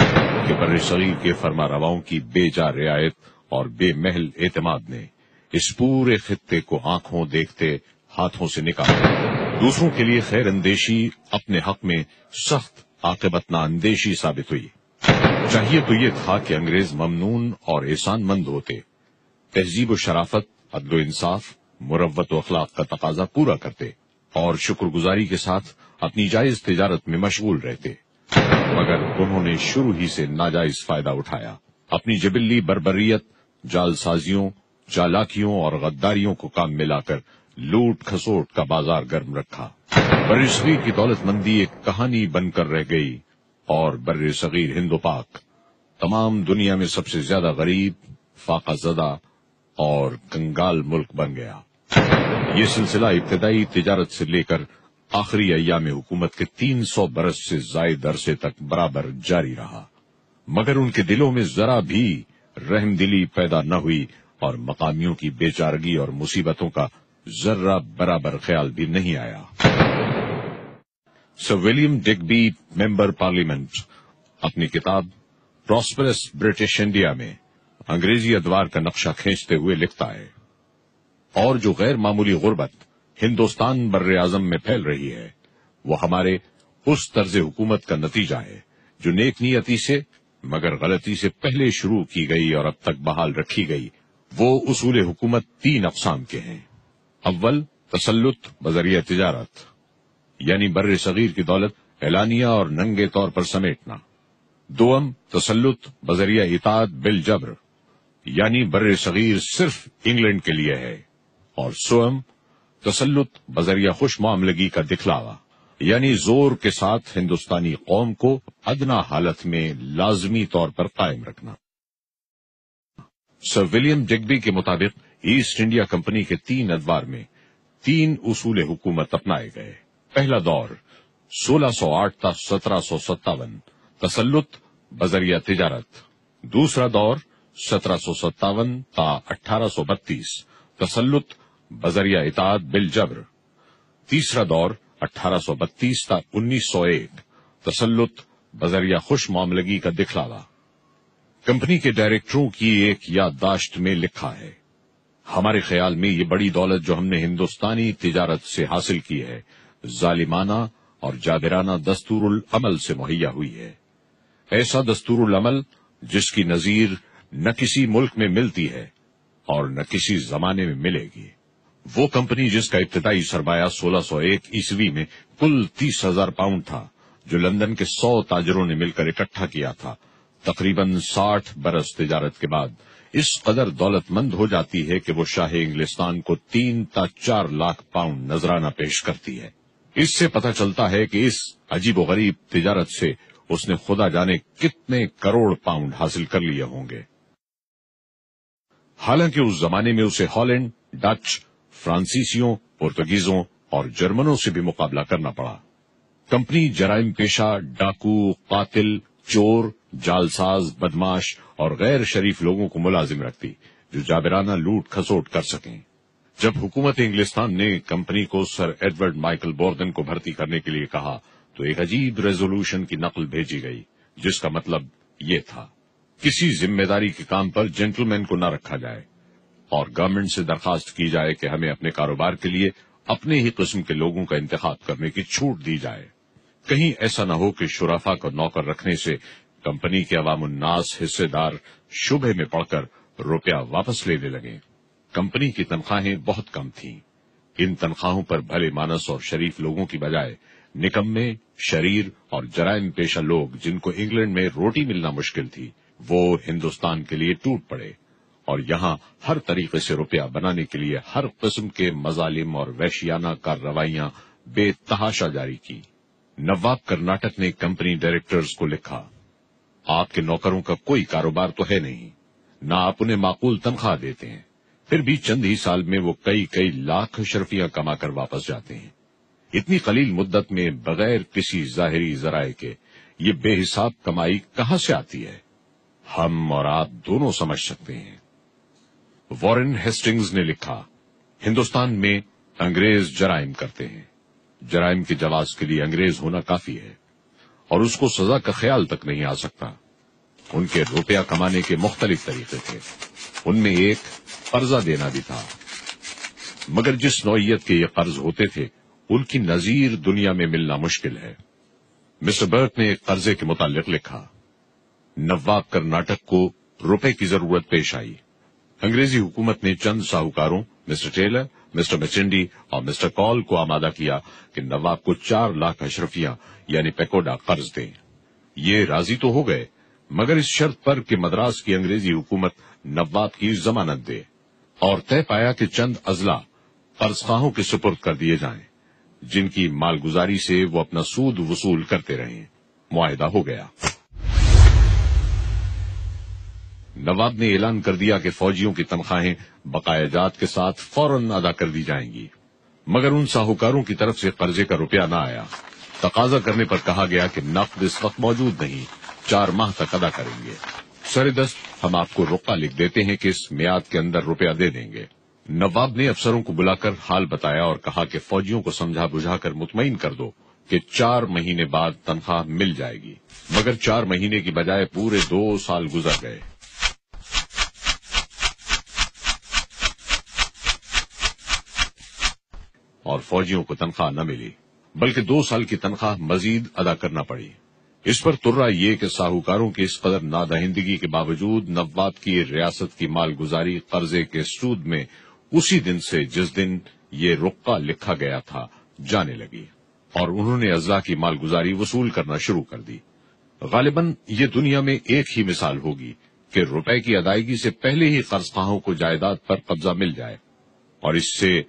[SPEAKER 1] کہ بر صغیر کے فرما رواؤں کی بے جا رعایت اور بے محل اعتماد نے اس پورے خطے کو آنکھوں دیکھتے ہاتھوں سے نکالا۔ دوسروں کے لیے خیر اندیشی اپنے حق میں سخت عاقبت نا اندیشی ثابت ہوئی۔ چاہیے تو یہ تھا کہ انگریز ممنون اور احسان مند ہوتے۔ تہذیب و شرافت، عدل و انصاف، مروت و اخلاق کا تقاضا پورا کرتے اور شکر گزاری کے ساتھ اپنی جائز تجارت میں مشغول رہتے۔ مگر انہوں نے شروع ہی سے ناجائز فائدہ اٹھایا۔ اپنی جبلی بربریت جال سازیوں چالاکیوں اور غداریوں کو کام ملا کر لوٹ کھسوٹ کا بازار گرم رکھا۔ بر صغیر کی دولت مندی ایک کہانی بن کر رہ گئی اور بر صغیر ہند و پاک۔ تمام دنیا میں سب سے زیادہ غریب، فاقہ زدہ اور کنگال ملک بن گیا۔ یہ سلسلہ ابتدائی تجارت سے لے کر آخری ایام حکومت کے تین سو برس سے زائد عرصے تک برابر جاری رہا۔ مگر ان کے دلوں میں ذرا بھی رحم دلی پیدا نہ ہوئی اور مقامیوں کی بے چارگی اور مصیبتوں کا ذرہ برابر خیال بھی نہیں آیا۔ سر ولیم ڈگبی، ممبر پارلیمنٹ، اپنی کتاب پراسپرس برٹش انڈیا میں انگریزی ادوار کا نقشہ کھینچتے ہوئے لکھتا ہے، اور جو غیر معمولی غربت ہندوستان بر اعظم میں پھیل رہی ہے۔ وہ ہمارے اس طرز حکومت کا نتیجہ ہے جو نیک نیتی سے، مگر غلطی سے پہلے شروع کی گئی اور اب تک بحال رکھی گئی۔ وہ اصول حکومت تین اقسام کے ہیں۔ اول، تسلط، بذریعہ تجارت یعنی بر صغیر کی دولت، اعلانیہ اور ننگے طور پر سمیٹنا۔ دوم، تسلط، بذریعہ اطاعت بل جبر یعنی بر صغیر صرف انگلینڈ کے لیے ہے۔ اور سوم تسلط بذریعہ خوش معاملگی کا دکھلاوا یعنی زور کے ساتھ ہندوستانی قوم کو ادنا حالت میں لازمی طور پر قائم رکھنا۔ سر ولیم ڈگبی کے مطابق ایسٹ انڈیا کمپنی کے تین ادوار میں تین اصول حکومت اپنائے گئے۔ پہلا دور، سولہ سو آٹھ تا سترہ سو ستاون، تسلط بذریعہ تجارت۔ دوسرا دور، سترہ سو ستاون تا اٹھارہ سو بتیس، تسلط بذریعہ اطاعت بل جبر تیسرا دور، اٹھارہ سو بتیس تا انیس سو ایک۔ تسلط، بذریعہ خوش معاملگی کا دکھلاوا۔ کمپنی کے ڈائریکٹروں کی ایک یادداشت میں لکھا ہے، ہمارے خیال میں یہ بڑی دولت جو ہم نے ہندوستانی تجارت سے حاصل کی ہے، ظالمانہ اور جابرانہ دستور العمل سے مہیا ہوئی ہے۔ ایسا دستور العمل جس کی نظیر نہ کسی ملک میں ملتی ہے اور نہ کسی زمانے میں ملے گی۔ وہ کمپنی جس کا ابتدائی سرمایہ سولہ سو ایک عیسوی میں کل تیس ہزار پاؤنڈ تھا، جو لندن کے سو تاجروں نے مل کر اکٹھا کیا تھا، تقریباً ساٹھ برس تجارت کے بعد۔ اس قدر دولت مند ہو جاتی ہے کہ وہ شاہ انگلستان کو تین تا چار لاکھ پاؤنڈ نذرانہ پیش کرتی ہے۔ اس سے پتہ چلتا ہے کہ اس عجیب و غریب تجارت سے اس نے خدا جانے کتنے کروڑ پاؤنڈ حاصل کر لیے ہوں گے۔ حالانکہ اس زمانے میں اسے ہالینڈ، ڈچ فرانسیسیوں، پرتگیزوں اور جرمنوں سے بھی مقابلہ کرنا پڑا۔ کمپنی جرائم پیشہ، ڈاکو، قاتل، چور، جالساز، بدماش اور غیر شریف لوگوں کو ملازم رکھتی، جو جابرانہ لوٹ کھسوٹ کر سکیں۔ جب حکومت انگلستان نے کمپنی کو سر ایڈورڈ مائیکل بوردن کو بھرتی کرنے کے لیے کہا، تو ایک عجیب ریزولوشن کی نقل بھیجی گئی، جس کا مطلب یہ تھا، کسی ذمہ داری کے کام پر جینٹل مین کو نہ رکھا جائے۔ اور گورنمنٹ سے درخواست کی جائے کہ ہمیں اپنے کاروبار کے لیے اپنے ہی قسم کے لوگوں کا انتخاب کرنے کی چھوٹ دی جائے۔ کہیں ایسا نہ ہو کہ شرافا کو نوکر رکھنے سے کمپنی کے عوام الناس حصے دار شبہ میں پڑ کر روپیہ واپس لینے لگے۔ کمپنی کی تنخواہیں بہت کم تھیں۔ ان تنخواہوں پر بھلے مانس اور شریف لوگوں کی بجائے نکمے، شریر اور جرائم پیشہ لوگ جن کو انگلینڈ میں روٹی ملنا مشکل تھی، وہ ہندوستان کے لیے ٹوٹ پڑے۔ اور یہاں ہر طریقے سے روپیہ بنانے کے لیے ہر قسم کے مظالم اور ویشیانہ کارروائیاں بے تحاشا جاری کی۔ نواب کرناٹک نے کمپنی ڈائریکٹرز کو لکھا، آپ کے نوکروں کا کوئی کاروبار تو ہے نہیں، نہ آپ انہیں معقول تنخواہ دیتے ہیں، پھر بھی چند ہی سال میں وہ کئی کئی لاکھ شرفیاں کما کر واپس جاتے ہیں۔ اتنی قلیل مدت میں بغیر کسی ظاہری ذرائع کے یہ بے حساب کمائی کہاں سے آتی ہے؟ ہم اور آپ دونوں سمجھ سکتے ہیں۔ وارن ہیسٹنگز نے لکھا، ہندوستان میں انگریز جرائم کرتے ہیں۔ جرائم کے جواز کے لیے انگریز ہونا کافی ہے اور اس کو سزا کا خیال تک نہیں آ سکتا۔ ان کے روپیہ کمانے کے مختلف طریقے تھے۔ ان میں ایک قرضہ دینا بھی تھا۔ مگر جس نوعیت کے یہ قرض ہوتے تھے، ان کی نظیر دنیا میں ملنا مشکل ہے۔ مسٹر برک نے ایک قرضے کے متعلق لکھا، نواب کرناٹک کو روپے کی ضرورت پیش آئی۔ انگریزی حکومت نے چند ساہوکاروں، مسٹر ٹیلر، مسٹر مچنڈی اور مسٹر کال کو آمادہ کیا کہ نواب کو چار لاکھ اشرفیاں یعنی پیکوڈا قرض دیں۔ یہ راضی تو ہو گئے، مگر اس شرط پر کہ مدراس کی انگریزی حکومت نواب کی ضمانت دے اور طے پایا کہ چند اضلاع قرض خواہوں کے سپرد کر دیے جائیں، جن کی مالگزاری سے وہ اپنا سود وصول کرتے رہیں۔ معاہدہ ہو گیا۔ نواب نے اعلان کر دیا کہ فوجیوں کی تنخواہیں بقایا جات کے ساتھ فوراً ادا کر دی جائیں گی۔ مگر ان ساہوکاروں کی طرف سے قرضے کا روپیہ نہ آیا۔ تقاضا کرنے پر کہا گیا کہ نقد اس وقت موجود نہیں، چار ماہ تک ادا کریں گے۔ سر دست، ہم آپ کو رقا لکھ دیتے ہیں کہ اس میاد کے اندر روپیہ دے دیں گے۔ نواب نے افسروں کو بلا کر حال بتایا اور کہا کہ فوجیوں کو سمجھا بجھا کر مطمئن کر دو کہ چار مہینے بعد تنخواہ مل جائے گی۔ مگر چار مہینے کی بجائے پورے دو سال گزر گئے۔ اور فوجیوں کو تنخواہ نہ ملی، بلکہ دو سال کی تنخواہ مزید ادا کرنا پڑی۔ اس پر ترا یہ کہ ساہوکاروں کی اس قدر نادہندگی کے باوجود نواب کی ریاست کی مال گزاری قرضے کے سود میں اسی دن سے جس دن یہ رقہ لکھا گیا تھا، جانے لگی۔ اور انہوں نے اضلاع کی مال گزاری وصول کرنا شروع کر دی۔ غالباً یہ دنیا میں ایک ہی مثال ہوگی کہ روپے کی ادائیگی سے پہلے ہی قرض خواہوں کو جائیداد پر قبضہ مل جائے۔ اور اس سے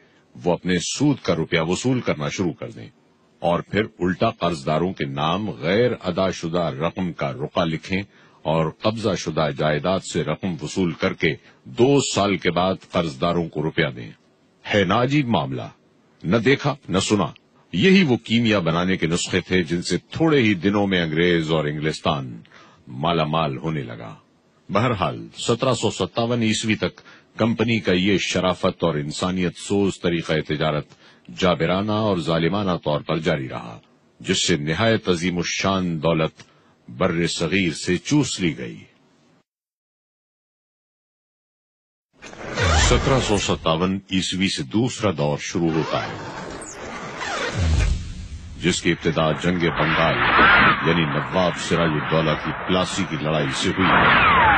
[SPEAKER 1] وہ اپنے سود کا روپیہ وصول کرنا شروع کر دیں اور پھر الٹا قرض داروں کے نام غیر ادا شدہ رقم کا رقا لکھیں اور قبضہ شدہ جائیداد سے رقم وصول کر کے دو سال کے بعد قرض داروں کو روپیہ دیں۔ ہے ناجیب معاملہ۔ نہ دیکھا، نہ سنا۔ یہی وہ کیمیا بنانے کے نسخے تھے جن سے تھوڑے ہی دنوں میں انگریز اور انگلستان مالا مال ہونے لگا۔ بہرحال، سترہ سو ستاون عیسوی تک کمپنی کا یہ شرافت اور انسانیت سوز طریقہ تجارت جابرانہ اور ظالمانہ طور پر جاری رہا، جس سے نہایت عظیم الشان دولت بر صغیر سے چوس لی گئی۔ سترہ سو ستاون عیسوی سے دوسرا دور شروع ہوتا ہے، جس کی ابتدا جنگ بنگال یعنی نواب سراج الدولہ کی پلاسی کی لڑائی سے ہوئی۔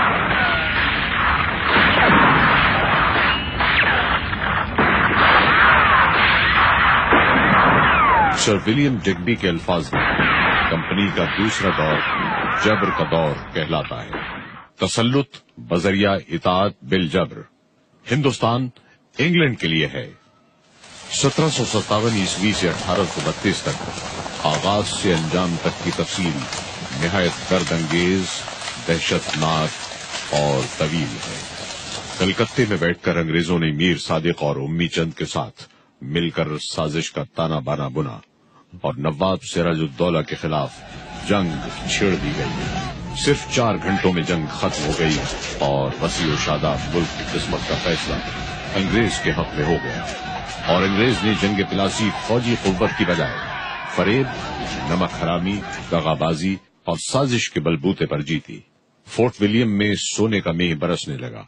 [SPEAKER 1] سر ولیم ڈگبی کے الفاظ میں کمپنی کا دوسرا دور جبر کا دور کہلاتا ہے۔ تسلط، بذریعہ اطاعت بل جبر ہندوستان انگلینڈ کے لیے ہے۔ سترہ سو ستاون عیسوی سے اٹھارہ سو بتیس تک آغاز سے انجام تک کی تفصیل نہایت گرد انگیز دہشت ناک اور طویل ہے۔ کلکتے میں بیٹھ کر انگریزوں نے میر صادق اور امی چند کے ساتھ مل کر سازش کا تانا بانا بنا۔ اور نواب سراج الدولہ کے خلاف جنگ چھیڑ دی گئی۔ صرف چار گھنٹوں میں جنگ ختم ہو گئی اور وسیع و شاداب ملک کی قسمت کا فیصلہ انگریز کے حق میں ہو گیا۔ اور انگریز نے جنگ پلاسی فوجی قوت کی بجائے فریب، نمک حرامی دغا بازی اور سازش کے بلبوتے پر جیتی۔ فورٹ ولیم میں سونے کا میہ برسنے لگا۔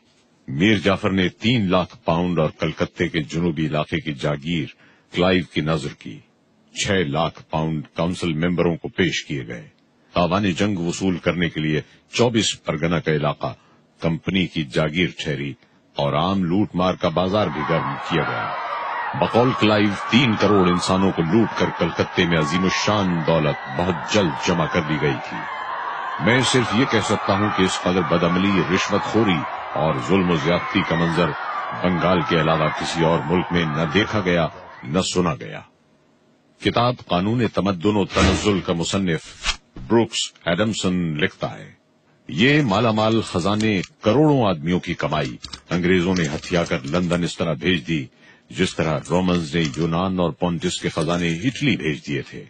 [SPEAKER 1] میر جعفر نے تین لاکھ پاؤنڈ اور کلکتے کے جنوبی علاقے کی جاگیر کلائیو کی نظر کی۔ چھ لاکھ پاؤنڈ کاؤنسل ممبروں کو پیش کیے گئے۔ تاوان جنگ وصول کرنے کے لیے چوبیس پرگنا کا علاقہ، کمپنی کی جاگیر ٹھہری اور عام لوٹ مار کا بازار بھی گرم کیا گیا۔ بقول کلائیو تین کروڑ انسانوں کو لوٹ کر کلکتے میں عظیم الشان دولت بہت جلد جمع کر دی گئی تھی۔ میں صرف یہ کہہ سکتا ہوں کہ اس قدر بدعملی، رشوت خوری اور ظلم و زیادتی کا منظر بنگال کے علاوہ کسی اور ملک میں نہ دیکھا گیا، نہ سنا گیا۔ کتاب قانون تمدن و تنزل کا مصنف بروکس ایڈمسن لکھتا ہے۔ یہ مالا مال خزانے کروڑوں آدمیوں کی کمائی، انگریزوں نے ہتھیا کر لندن اس طرح بھیج دی، جس طرح رومنز نے یونان اور پونٹس کے خزانے اٹلی بھیج دیے تھے۔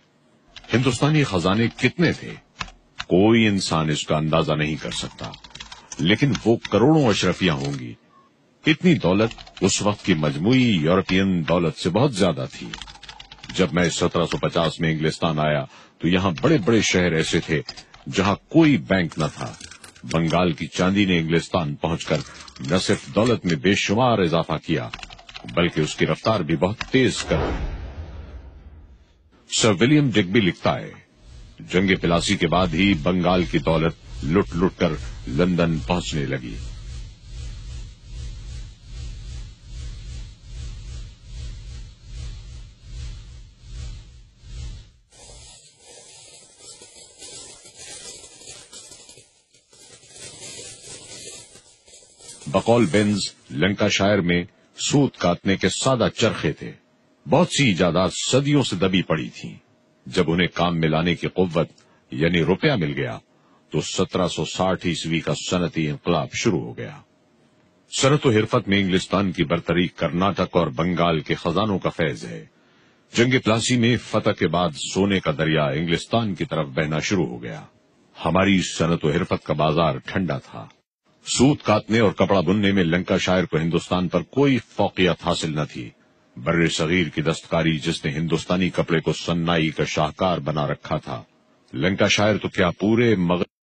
[SPEAKER 1] ہندوستانی خزانے کتنے تھے؟ کوئی انسان اس کا اندازہ نہیں کر سکتا۔ لیکن وہ کروڑوں اشرفیاں ہوں گی۔ اتنی دولت اس وقت کی مجموعی یورپین دولت سے بہت زیادہ تھی۔ جب میں سترہ سو پچاس میں انگلستان آیا تو یہاں بڑے بڑے شہر ایسے تھے جہاں کوئی بینک نہ تھا۔ بنگال کی چاندی نے انگلستان پہنچ کر نہ صرف دولت میں بے شمار اضافہ کیا، بلکہ اس کی رفتار بھی بہت تیز کر۔ سر ولیم ڈگبی لکھتا ہے، جنگ پلاسی کے بعد ہی بنگال کی دولت لٹ لٹ کر لندن پہنچنے لگی۔ بقول بینز لنکا شاعر میں سوت کاٹنے کے سادہ چرخے تھے۔ بہت سی ایجادات صدیوں سے دبی پڑی تھیں۔ جب انہیں کام میں لانے کی قوت یعنی روپیہ مل گیا، تو سترہ سو ساٹھ عیسوی کا صنعتی انقلاب شروع ہو گیا۔ صنعت و حرفت میں انگلستان کی برتری کرناٹک اور بنگال کے خزانوں کا فیض ہے۔ جنگ پلاسی میں فتح کے بعد سونے کا دریا انگلستان کی طرف بہنا شروع ہو گیا۔ ہماری صنعت و حرفت کا بازار ٹھنڈا تھا۔ سوت کاتنے اور کپڑا بننے میں لنکا شاعر کو ہندوستان پر کوئی فوقیت حاصل نہ تھی۔ بر صغیر کی دستکاری جس نے ہندوستانی کپڑے کو سنائی کا شاہکار بنا رکھا تھا۔ لنکا شاعر تو کیا پورے مغرب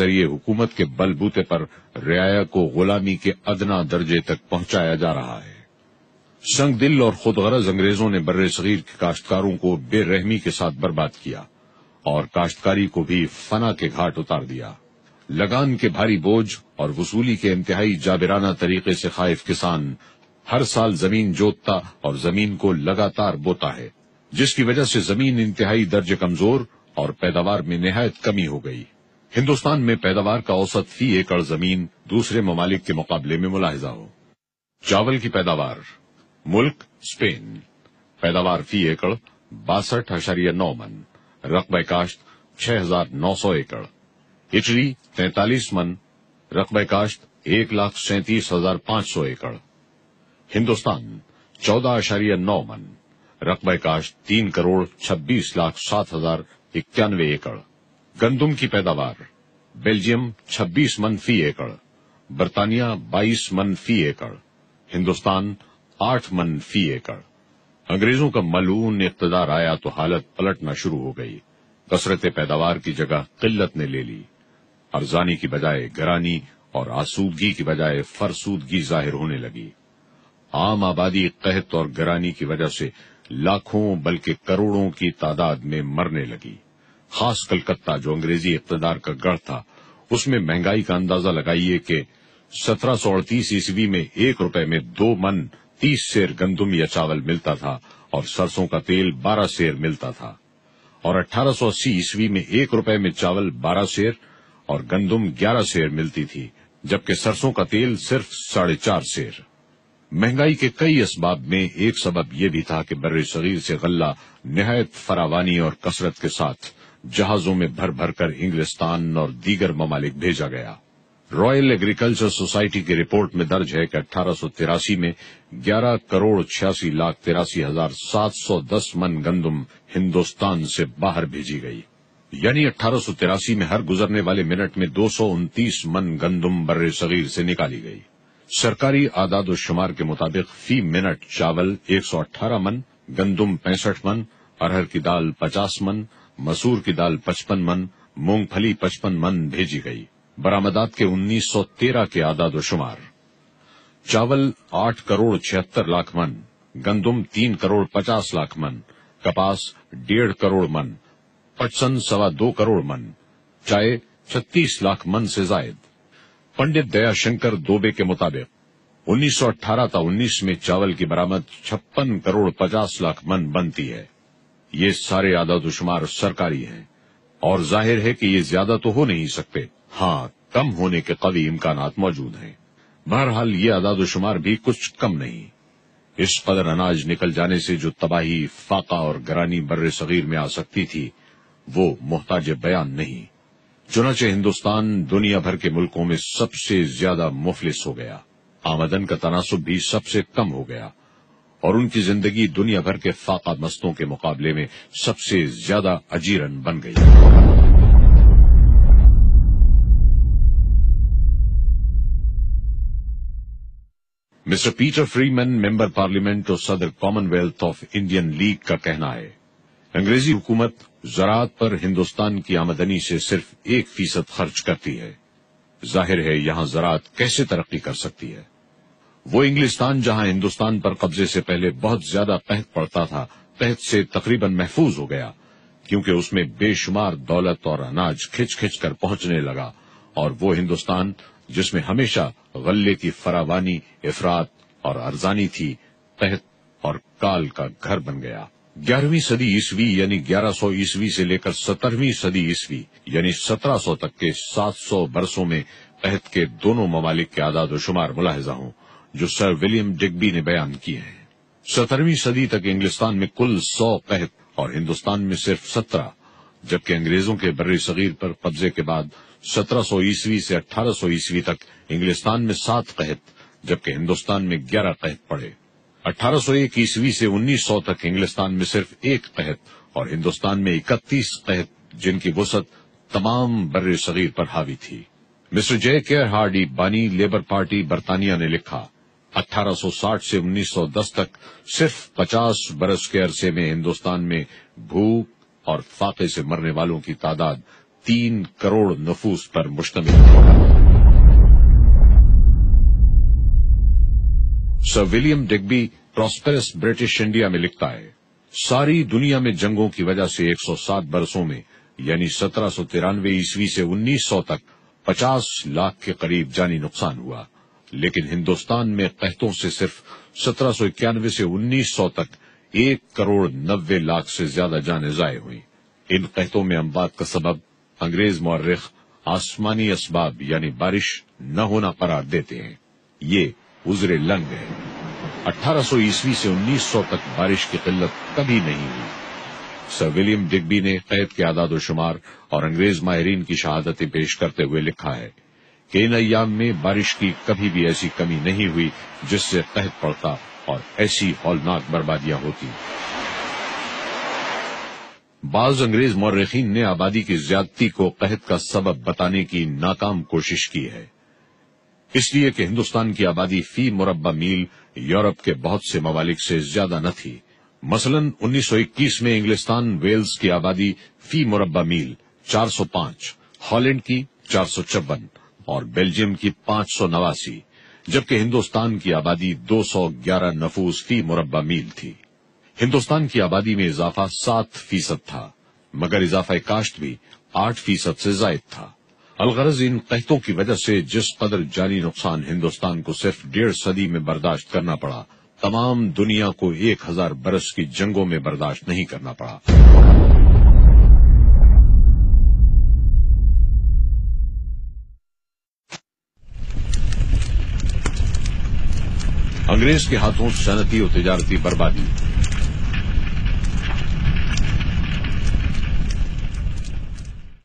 [SPEAKER 1] ذریعے حکومت کے بل بوتے پر رعایا کو غلامی کے ادنا درجے تک پہنچایا جا رہا ہے۔ سنگ دل اور خود غرض انگریزوں نے بر صغیر کے کاشتکاروں کو بے رحمی کے ساتھ برباد کیا اور کاشتکاری کو بھی فنا کے گھاٹ اتار دیا۔ لگان کے بھاری بوجھ اور وصولی کے انتہائی جابرانہ طریقے سے خائف کسان ہر سال زمین جوتتا اور زمین کو لگاتار بوتا ہے، جس کی وجہ سے زمین انتہائی درج کمزور اور پیداوار میں نہایت کمی ہو گئی۔ ہندوستان میں پیداوار کا اوسط فی ایکڑ زمین دوسرے ممالک کے مقابلے میں ملاحظہ ہو۔ چاول کی پیداوار، ملک اسپین پیداوار فی ایکڑ، باسٹھ اشاریہ نو من، رقبہ کاشت چھ ہزار نو سو ایکڑ۔ اٹلی تینتالیس من، رقبہ کاشت ایک لاکھ سینتیس ہزار پانچ سو ایکڑ۔ ہندوستان، چودہ اشاریہ نو من، رقبہ کاشت تین کروڑ چھبیس لاکھ سات ہزار اکیانوے ایکڑ۔ گندم کی پیداوار، بیلجیم چھبیس من فی ایکڑ، برطانیہ بائیس من فی ایکڑ، ہندوستان آٹھ من فی ایکڑ۔ انگریزوں کا ملون اقتدار آیا تو حالت پلٹنا شروع ہو گئی۔ کثرت پیداوار کی جگہ قلت نے لے لی۔ ارزانی کی بجائے گرانی اور آسودگی کی بجائے فرسودگی ظاہر ہونے لگی۔ عام آبادی قحط اور گرانی کی وجہ سے لاکھوں بلکہ کروڑوں کی تعداد میں مرنے لگی۔ خاص کلکتہ جو انگریزی اقتدار کا گڑھ تھا، اس میں مہنگائی کا اندازہ لگائیے کہ سترہ سو اڑتیس عیسوی میں ایک روپے میں دو من تیس سیر گندم یا چاول ملتا تھا اور سرسوں کا تیل بارہ سیر ملتا تھا۔ اور اٹھارہ سو اسی عیسوی میں ایک روپے میں چاول بارہ سیر اور گندم گیارہ سیر ملتی تھی، جبکہ سرسوں کا تیل صرف ساڑھے چار سیر۔ مہنگائی کے کئی اسباب میں ایک سبب یہ بھی تھا کہ بر صغیر سے غلہ نہایت فراوانی اور کثرت کے ساتھ جہازوں میں بھر بھر کر انگلستان اور دیگر ممالک بھیجا گیا۔ رائل ایگریکلچر سوسائٹی کی رپورٹ میں درج ہے کہ اٹھارہ سو تراسی میں گیارہ کروڑ چھیاسی لاکھ تراسی ہزار سات سو دس من گندم ہندوستان سے باہر بھیجی گئی۔ یعنی اٹھارہ سو تراسی میں ہر گزرنے والے منٹ میں دو سو انتیس من گندم بر صغیر سے نکالی گئی۔ سرکاری اعداد و شمار کے مطابق فی منٹ چاول ایک سو اٹھارہ من، گندم پینسٹھ من، ارہر کی دال پچاس من مسور کی دال پچپن من مونگ پھلی پچپن من بھیجی گئی۔ برامدات کے انیس سو تیرہ کے اعداد و شمار۔ چاول آٹھ کروڑ چھہتر لاکھ من، گندم تین کروڑ پچاس لاکھ من، کپاس ڈیڑھ کروڑ من، پچسن سوا دو کروڑ من، چائے چھتیس لاکھ من سے زائد۔ پنڈت دیا شنکر دوبے کے مطابق، انیس سو اٹھارہ تا انیس میں چاول کی برامد چھپن کروڑ پچاس لاکھ من بنتی ہے۔ یہ سارے اعداد و شمار سرکاری ہیں۔ اور ظاہر ہے کہ یہ زیادہ تو ہو نہیں سکتے۔ ہاں کم ہونے کے قوی امکانات موجود ہیں۔ بہرحال یہ اعداد و شمار بھی کچھ کم نہیں۔ اس قدر اناج نکل جانے سے جو تباہی، فاقہ اور گرانی بر صغیر میں آ سکتی تھی، وہ محتاج بیان نہیں۔ چنانچہ ہندوستان دنیا بھر کے ملکوں میں سب سے زیادہ مفلس ہو گیا۔ آمدن کا تناسب بھی سب سے کم ہو گیا۔ اور ان کی زندگی دنیا بھر کے فاقہ مستوں کے مقابلے میں سب سے زیادہ اجیرن بن گئی۔ Mister Peter Freeman member parliament اور صدر Commonwealth of Indian League کا کہنا ہے، انگریزی حکومت زراعت پر ہندوستان کی آمدنی سے صرف ایک فیصد خرچ کرتی ہے۔ ظاہر ہے یہاں زراعت کیسے ترقی کر سکتی ہے؟ وہ انگلستان جہاں ہندوستان پر قبضے سے پہلے بہت زیادہ قحط پڑتا تھا قحط سے تقریباً محفوظ ہو گیا، کیونکہ اس میں بے شمار دولت اور اناج کھچ کھچ کر پہنچنے لگا اور وہ ہندوستان جس میں ہمیشہ غلے کی فراوانی افراد اور ارزانی تھی قحط اور کال کا گھر بن گیا۔ گیارہویں صدی عیسوی یعنی گیارہ سو عیسوی سے لے کر سترہویں صدی عیسوی یعنی سترہ سو تک کے سات سو برسوں میں قحط کے دونوں ممالک کے اعداد و شمار ملاحظہ ہوں۔ جو سر ولیم ڈگبی نے بیان کیے ہیں سترہویں صدی تک انگلستان میں کل سو قحط اور ہندوستان میں صرف سترہ، جبکہ انگریزوں کے بر صغیر پر قبضے کے بعد سترہ سو عیسوی سے اٹھارہ سو عیسوی تک انگلستان میں سات قحط، جبکہ ہندوستان میں گیارہ قحط پڑے۔ اٹھارہ سو ایک عیسوی سے انیس سو تک انگلستان میں صرف ایک قحط اور ہندوستان میں اکتیس قحط، جن کی وسعت تمام بر صغیر پر حاوی تھی۔ مسٹر جے کیئر ہارڈی بانی لیبر پارٹی برطانیہ نے لکھا۔ اٹھارہ سو ساٹھ سے انیس سو دس تک صرف پچاس برس کے عرصے میں ہندوستان میں بھوک اور فاقے سے مرنے والوں کی تعداد تین کروڑ نفوس پر مشتمل ہوگا Sir William Digby Prosperous British India میں لکھتا ہے، ساری دنیا میں جنگوں کی وجہ سے ایک سو سات برسوں میں یعنی سترہ سو ترانوے عیسوی سے انیس سو تک پچاس لاکھ کے قریب جانی نقصان ہوا۔ لیکن ہندوستان میں قحطوں سے صرف سترہ سو اکیانوے سے انیس سو تک ایک کروڑ نوے لاکھ سے زیادہ جانیں ضائع ہوئی ان قحطوں میں امبات کا سبب انگریز مورخ آسمانی اسباب یعنی بارش نہ ہونا قرار دیتے ہیں۔ یہ ازر لنگ ہے۔ اٹھارہ سو عیسوی سے انیس سو تک بارش کی قلت کبھی نہیں ہوئی۔ سر ولیم ڈگبی نے قید کے اعداد و شمار اور انگریز ماہرین کی شہادتیں پیش کرتے ہوئے لکھا ہے۔ کہ ان ایام میں بارش کی کبھی بھی ایسی کمی نہیں ہوئی جس سے قحط پڑتا اور ایسی ہولناک بربادیاں ہوتی۔ بعض انگریز مورخین نے آبادی کی زیادتی کو قحط کا سبب بتانے کی ناکام کوشش کی ہے۔ اس لیے کہ ہندوستان کی آبادی فی مربع میل یورپ کے بہت سے ممالک سے زیادہ نہ تھی۔ مثلا انیس سو اکیس میں انگلستان، ویلز کی آبادی فی مربع میل چار سو پانچ، ہالینڈ کی چار سو چون۔ اور بیلجیم کی پانچ سو نواسی، جبکہ ہندوستان کی آبادی دو سو گیارہ نفوس فی مربع میل تھی۔ ہندوستان کی آبادی میں اضافہ سات فیصد تھا، مگر اضافہ کاشت بھی آٹھ فیصد سے زائد تھا۔ الغرض ان قحطوں کی وجہ سے جس قدر جانی نقصان ہندوستان کو صرف ڈیڑھ صدی میں برداشت کرنا پڑا، تمام دنیا کو ایک ہزار برس کی جنگوں میں برداشت نہیں کرنا پڑا۔ انگریز کے ہاتھوں صنعتی و تجارتی بربادی۔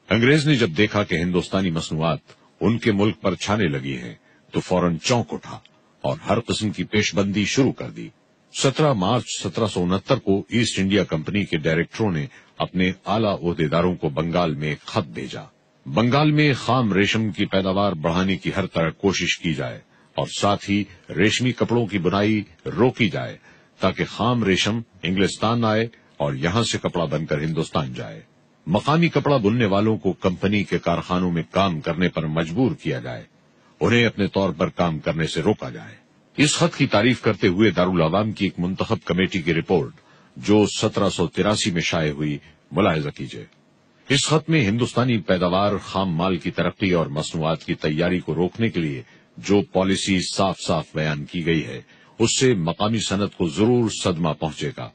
[SPEAKER 1] انگریز نے جب دیکھا کہ ہندوستانی مصنوعات ان کے ملک پر چھانے لگی ہیں، تو فوراً چونک اٹھا اور ہر قسم کی پیش بندی شروع کر دی۔ سترہ مارچ سترہ سو انہتر کو ایسٹ انڈیا کمپنی کے ڈائریکٹروں نے اپنے اعلی عہدیداروں کو بنگال میں خط بھیجا۔ بنگال میں خام ریشم کی پیداوار بڑھانے کی ہر طرح کوشش کی جائے۔ اور ساتھ ہی ریشمی کپڑوں کی بنائی روکی جائے تاکہ خام ریشم انگلستان آئے اور یہاں سے کپڑا بن کر ہندوستان جائے۔ مقامی کپڑا بننے والوں کو کمپنی کے کارخانوں میں کام کرنے پر مجبور کیا جائے، انہیں اپنے طور پر کام کرنے سے روکا جائے۔ اس خط کی تعریف کرتے ہوئے دارالعوام کی ایک منتخب کمیٹی کی رپورٹ، جو سترہ سو تراسی میں شائع ہوئی، ملاحظہ کیجیے اس خط میں ہندوستانی پیداوار، خام مال کی ترقی اور مصنوعات کی تیاری کو روکنے کے لیے جو پالیسی صاف صاف بیان کی گئی ہے، اس سے مقامی صنعت کو ضرور صدمہ پہنچے گا۔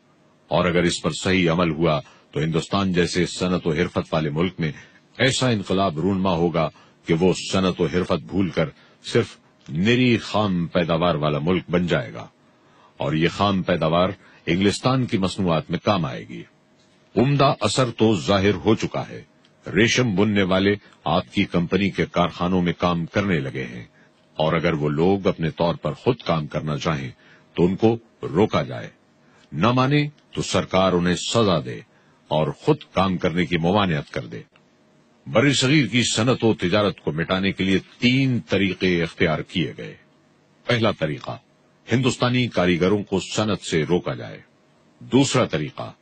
[SPEAKER 1] اور اگر اس پر صحیح عمل ہوا تو ہندوستان جیسے صنعت و حرفت والے ملک میں ایسا انقلاب رونما ہوگا کہ وہ صنعت و حرفت بھول کر صرف نری خام پیداوار والا ملک بن جائے گا۔ اور یہ خام پیداوار انگلستان کی مصنوعات میں کام آئے گی۔ عمدہ اثر تو ظاہر ہو چکا ہے۔ ریشم بننے والے آپ کی کمپنی کے کارخانوں میں کام کرنے لگے ہیں۔ اور اگر وہ لوگ اپنے طور پر خود کام کرنا چاہیں تو ان کو روکا جائے۔ نہ مانے تو سرکار انہیں سزا دے اور خود کام کرنے کی ممانعت کر دے۔ بر صغیر کی صنعت و تجارت کو مٹانے کے لیے تین طریقے اختیار کیے گئے۔ پہلا طریقہ، ہندوستانی کاریگروں کو صنعت سے روکا جائے۔ دوسرا طریقہ،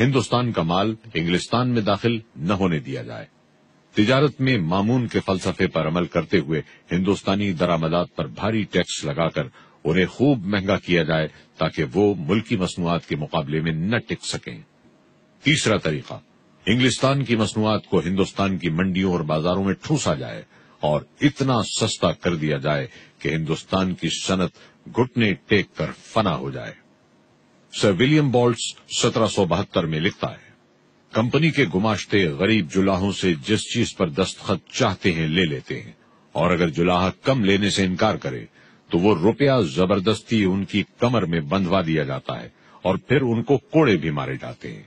[SPEAKER 1] ہندوستان کا مال انگلستان میں داخل نہ ہونے دیا جائے۔ تجارت میں معمون کے فلسفے پر عمل کرتے ہوئے ہندوستانی درآمدات پر بھاری ٹیکس لگا کر انہیں خوب مہنگا کیا جائے تاکہ وہ ملکی مصنوعات کے مقابلے میں نہ ٹک سکیں۔ تیسرا طریقہ، انگلستان کی مصنوعات کو ہندوستان کی منڈیوں اور بازاروں میں ٹھوسا جائے اور اتنا سستا کر دیا جائے کہ ہندوستان کی صنعت گھٹنے ٹیک کر فنا ہو جائے۔ سر ولیم بالٹس سترہ سو بہتر میں لکھتا ہے۔ کمپنی کے گماشتے غریب جلاحوں سے جس چیز پر دستخط چاہتے ہیں لے لیتے ہیں۔ اور اگر جلاح کم لینے سے انکار کرے، تو وہ روپیہ زبردستی ان کی کمر میں بندوا دیا جاتا ہے اور پھر ان کو کوڑے بھی مارے جاتے ہیں۔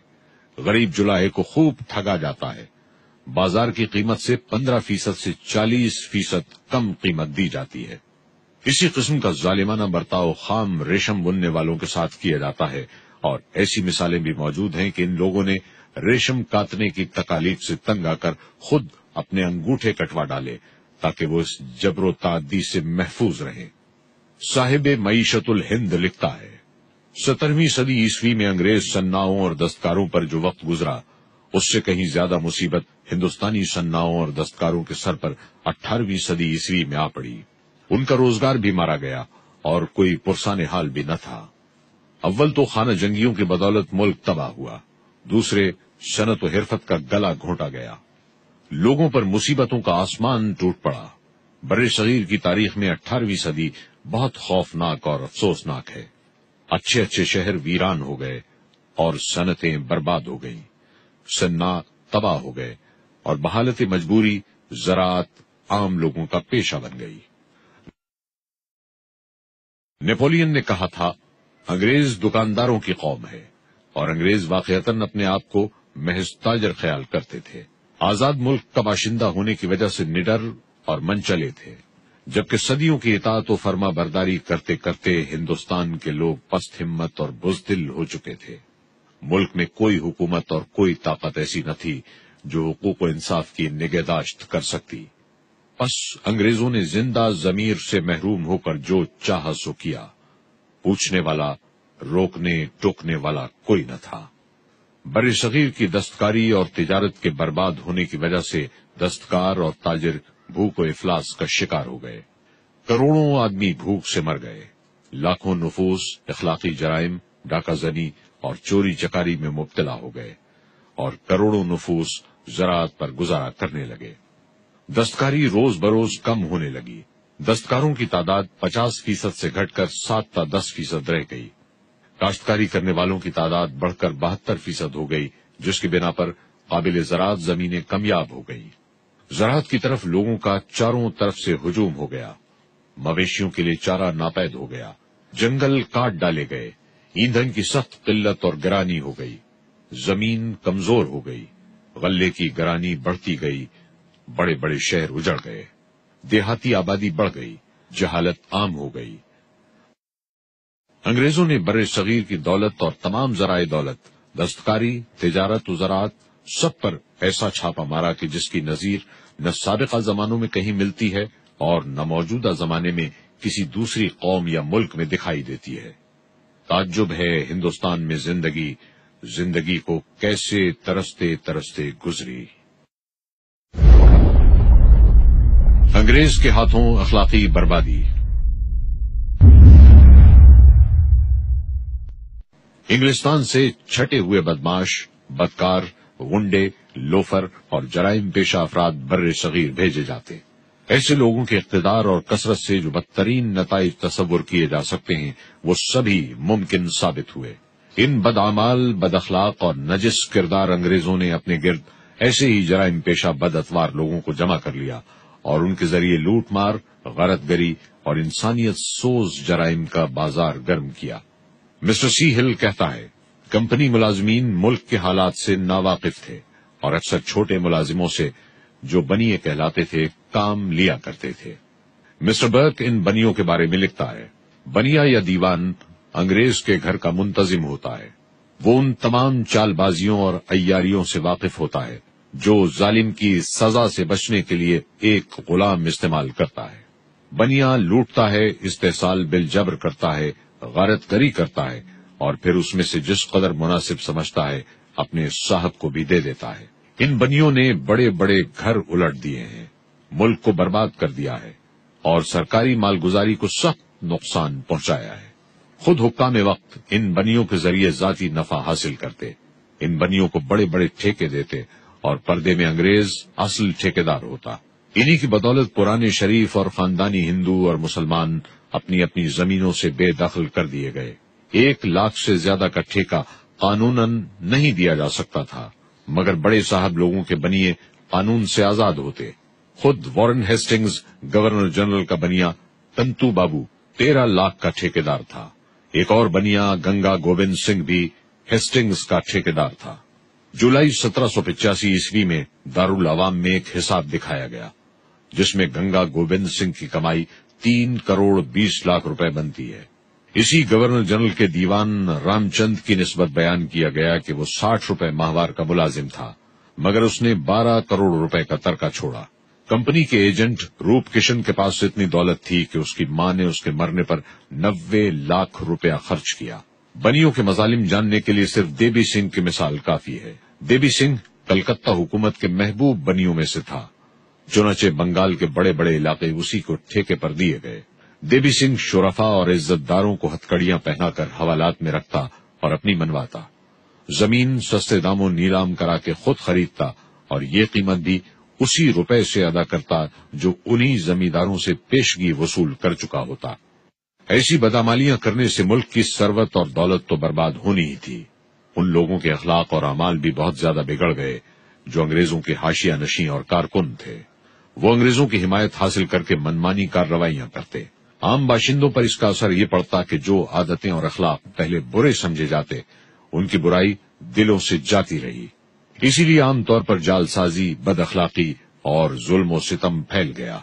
[SPEAKER 1] غریب جلاحے کو خوب ٹھگا جاتا ہے۔ بازار کی قیمت سے پندرہ فیصد سے چالیس فیصد کم قیمت دی جاتی ہے۔ اسی قسم کا ظالمانہ برتاؤ خام ریشم بننے والوں کے ساتھ کیا جاتا ہے۔ اور ایسی مثالیں بھی موجود ہیں کہ ان لوگوں نے ریشم کاٹنے کی تکالیف سے تنگ آ کر خود اپنے انگوٹھے کٹوا ڈالے تاکہ وہ اس جبر و تعدی سے محفوظ رہیں صاحب معیشت الہند لکھتا ہے سترہویں صدی عیسوی میں انگریز سناؤں اور دستکاروں پر جو وقت گزرا، اس سے کہیں زیادہ مصیبت ہندوستانی سناؤں اور دستکاروں کے سر پر اٹھارہویں صدی عیسوی میں آ پڑی۔ ان کا روزگار بھی مارا گیا اور کوئی پرسان حال بھی نہ تھا۔ اول تو خانہ جنگیوں کی بدولت ملک تباہ ہوا۔ دوسرے صنعت و حرفت کا گلا گھونٹا گیا۔ لوگوں پر مصیبتوں کا آسمان ٹوٹ پڑا۔ بر صغیر کی تاریخ میں اٹھارہویں صدی بہت خوفناک اور افسوسناک ہے۔ اچھے اچھے شہر ویران ہو گئے اور صنعتیں برباد ہو گئیں۔ سنا تباہ ہو گئے اور بحالت مجبوری زراعت عام لوگوں کا پیشہ بن گئی۔ نیپولین نے کہا تھا، انگریز دکانداروں کی قوم ہے۔ اور انگریز واقعتاً اپنے آپ کو محض تاجر خیال کرتے تھے۔ آزاد ملک کا باشندہ ہونے کی وجہ سے نڈر اور منچلے تھے، جبکہ صدیوں کی اطاعت و فرما برداری کرتے کرتے ہندوستان کے لوگ پست ہمت اور بزدل ہو چکے تھے۔ ملک میں کوئی حکومت اور کوئی طاقت ایسی نہ تھی جو حقوق و انصاف کی نگہداشت کر سکتی۔ بس انگریزوں نے زندہ ضمیر سے محروم ہو کر جو چاہ سو کیا۔ پوچھنے والا روکنے، ٹوکنے والا کوئی نہ تھا۔ بر صغیر کی دستکاری اور تجارت کے برباد ہونے کی وجہ سے دستکار اور تاجر بھوک و افلاس کا شکار ہو گئے۔ کروڑوں آدمی بھوک سے مر گئے۔ لاکھوں نفوس، اخلاقی جرائم، ڈاکہ زنی اور چوری چکاری میں مبتلا ہو گئے اور کروڑوں نفوس زراعت پر گزارا کرنے لگے۔ دستکاری روز بروز کم ہونے لگی۔ دستکاروں کی تعداد پچاس فیصد سے گھٹ کر سات تا دس فیصد رہ گئی۔ کاشتکاری کرنے والوں کی تعداد بڑھ کر بہتر فیصد ہو گئی، جس کی بنا پر قابل زراعت زمینیں کمیاب ہو گئی زراعت کی طرف لوگوں کا چاروں طرف سے ہجوم ہو گیا۔ مویشیوں کے لیے چارہ ناپید ہو گیا۔ جنگل کاٹ ڈالے گئے۔ ایندھن کی سخت قلت اور گرانی ہو گئی۔ زمین کمزور ہو گئی۔ غلے کی گرانی بڑھتی گئی۔ بڑے بڑے شہر اجڑ گئے۔ دیہاتی آبادی بڑھ گئی۔ جہالت عام ہو گئی۔ انگریزوں نے بر صغیر کی دولت اور تمام ذرائع دولت، دستکاری، تجارت و زراعت سب پر ایسا چھاپا مارا کہ جس کی نظیر نہ سابقہ زمانوں میں کہیں ملتی ہے اور نہ موجودہ زمانے میں کسی دوسری قوم یا ملک میں دکھائی دیتی ہے۔ تعجب ہے ہندوستان میں زندگی زندگی کو کیسے ترستے ترستے گزری۔ انگریز کے ہاتھوں اخلاقی بربادی۔ انگلستان سے چھٹے ہوئے بدماش، بدکار گنڈے لوفر اور جرائم پیشہ افراد بر صغیر بھیجے جاتے ایسے لوگوں کے اقتدار اور کثرت سے جو بدترین نتائج تصور کیے جا سکتے ہیں، وہ سبھی ممکن ثابت ہوئے۔ ان بدعمال بد اخلاق اور نجس کردار انگریزوں نے اپنے گرد ایسے ہی جرائم پیشہ بد اتوار لوگوں کو جمع کر لیا اور ان کے ذریعے لوٹ مار غرت گری اور انسانیت سوز جرائم کا بازار گرم کیا۔ مسٹر سی ہل کہتا ہے، کمپنی ملازمین ملک کے حالات سے ناواقف تھے اور اکثر چھوٹے ملازموں سے جو بنیے کہلاتے تھے، کام لیا کرتے تھے۔ مسٹر برک ان بنیوں کے بارے میں لکھتا ہے بنیا یا دیوان انگریز کے گھر کا منتظم ہوتا ہے۔ وہ ان تمام چال بازیوں اور ایاریوں سے واقف ہوتا ہے، جو ظالم کی سزا سے بچنے کے لیے ایک غلام استعمال کرتا ہے۔ بنیا لوٹتا ہے، استحصال بل جبر کرتا ہے غارت گری کرتا ہے اور پھر اس میں سے جس قدر مناسب سمجھتا ہے، اپنے صاحب کو بھی دے دیتا ہے۔ ان بنیوں نے بڑے بڑے گھر الٹ دیے ہیں۔ ملک کو برباد کر دیا ہے اور سرکاری مالگزاری کو سخت نقصان پہنچایا ہے۔ خود حکام وقت ان بنیوں کے ذریعے ذاتی نفع حاصل کرتے، ان بنیوں کو بڑے بڑے ٹھیکے دیتے اور پردے میں انگریز اصل ٹھیکیدار ہوتا۔ انہی کی بدولت پرانے شریف اور خاندانی ہندو اور مسلمان اپنی اپنی زمینوں سے بے دخل کر دیے گئے۔ ایک لاکھ سے زیادہ کا ٹھیکہ قانون نہیں دیا جا سکتا تھا، مگر بڑے صاحب لوگوں کے بنیے قانون سے آزاد ہوتے۔ خود وارن ہیسٹنگز گورنر جنرل کا بنیا تنتو بابو، تیرہ لاکھ کا ٹھیکیدار تھا۔ ایک اور بنیا گنگا گوبند سنگھ بھی ہیسٹنگز کا ٹھیکیدار تھا۔ جولائی سترہ سو پچاسی عیسوی میں دارالعوام میں ایک حساب دکھایا گیا، جس میں گنگا گوبند سنگھ کی کمائی تین کروڑ بیس لاکھ روپے بنتی ہے۔ اسی گورنر جنرل کے دیوان رام چند کی نسبت بیان کیا گیا کہ وہ ساٹھ روپے ماہوار کا ملازم تھا، مگر اس نے بارہ کروڑ روپے کا ترکہ چھوڑا۔ کمپنی کے ایجنٹ روپ کشن کے پاس اتنی دولت تھی کہ اس کی ماں نے اس کے مرنے پر نوے لاکھ روپیہ خرچ کیا۔ بنیوں کے مظالم جاننے کے لیے صرف دیبی سنگھ کی مثال کافی ہے۔ دیبی سنگھ کلکتہ حکومت کے محبوب بنیوں میں سے تھا۔ چنانچہ بنگال کے بڑے بڑے علاقے اسی کو ٹھیکے پر دیے گئے۔ دیوی سنگھ شرفا اور عزت داروں کو ہتکڑیاں پہنا کر حوالات میں رکھتا اور اپنی منواتا۔ زمین سستے داموں نیلام کرا کے خود خریدتا اور یہ قیمت بھی اسی روپے سے ادا کرتا جو انہی زمینداروں سے پیشگی وصول کر چکا ہوتا۔ ایسی بدامالیاں کرنے سے ملک کی سروت اور دولت تو برباد ہونی ہی تھی۔ ان لوگوں کے اخلاق اور اعمال بھی بہت زیادہ بگڑ گئے جو انگریزوں کے حاشیہ نشیں اور کارکن تھے۔ وہ انگریزوں کی حمایت حاصل کر کے منمانی کارروائیاں کرتے۔ عام باشندوں پر اس کا اثر یہ پڑتا کہ جو عادتیں اور اخلاق پہلے برے سمجھے جاتے، ان کی برائی دلوں سے جاتی رہی۔ اسی لیے عام طور پر جال سازی، بد اخلاقی اور ظلم و ستم پھیل گیا۔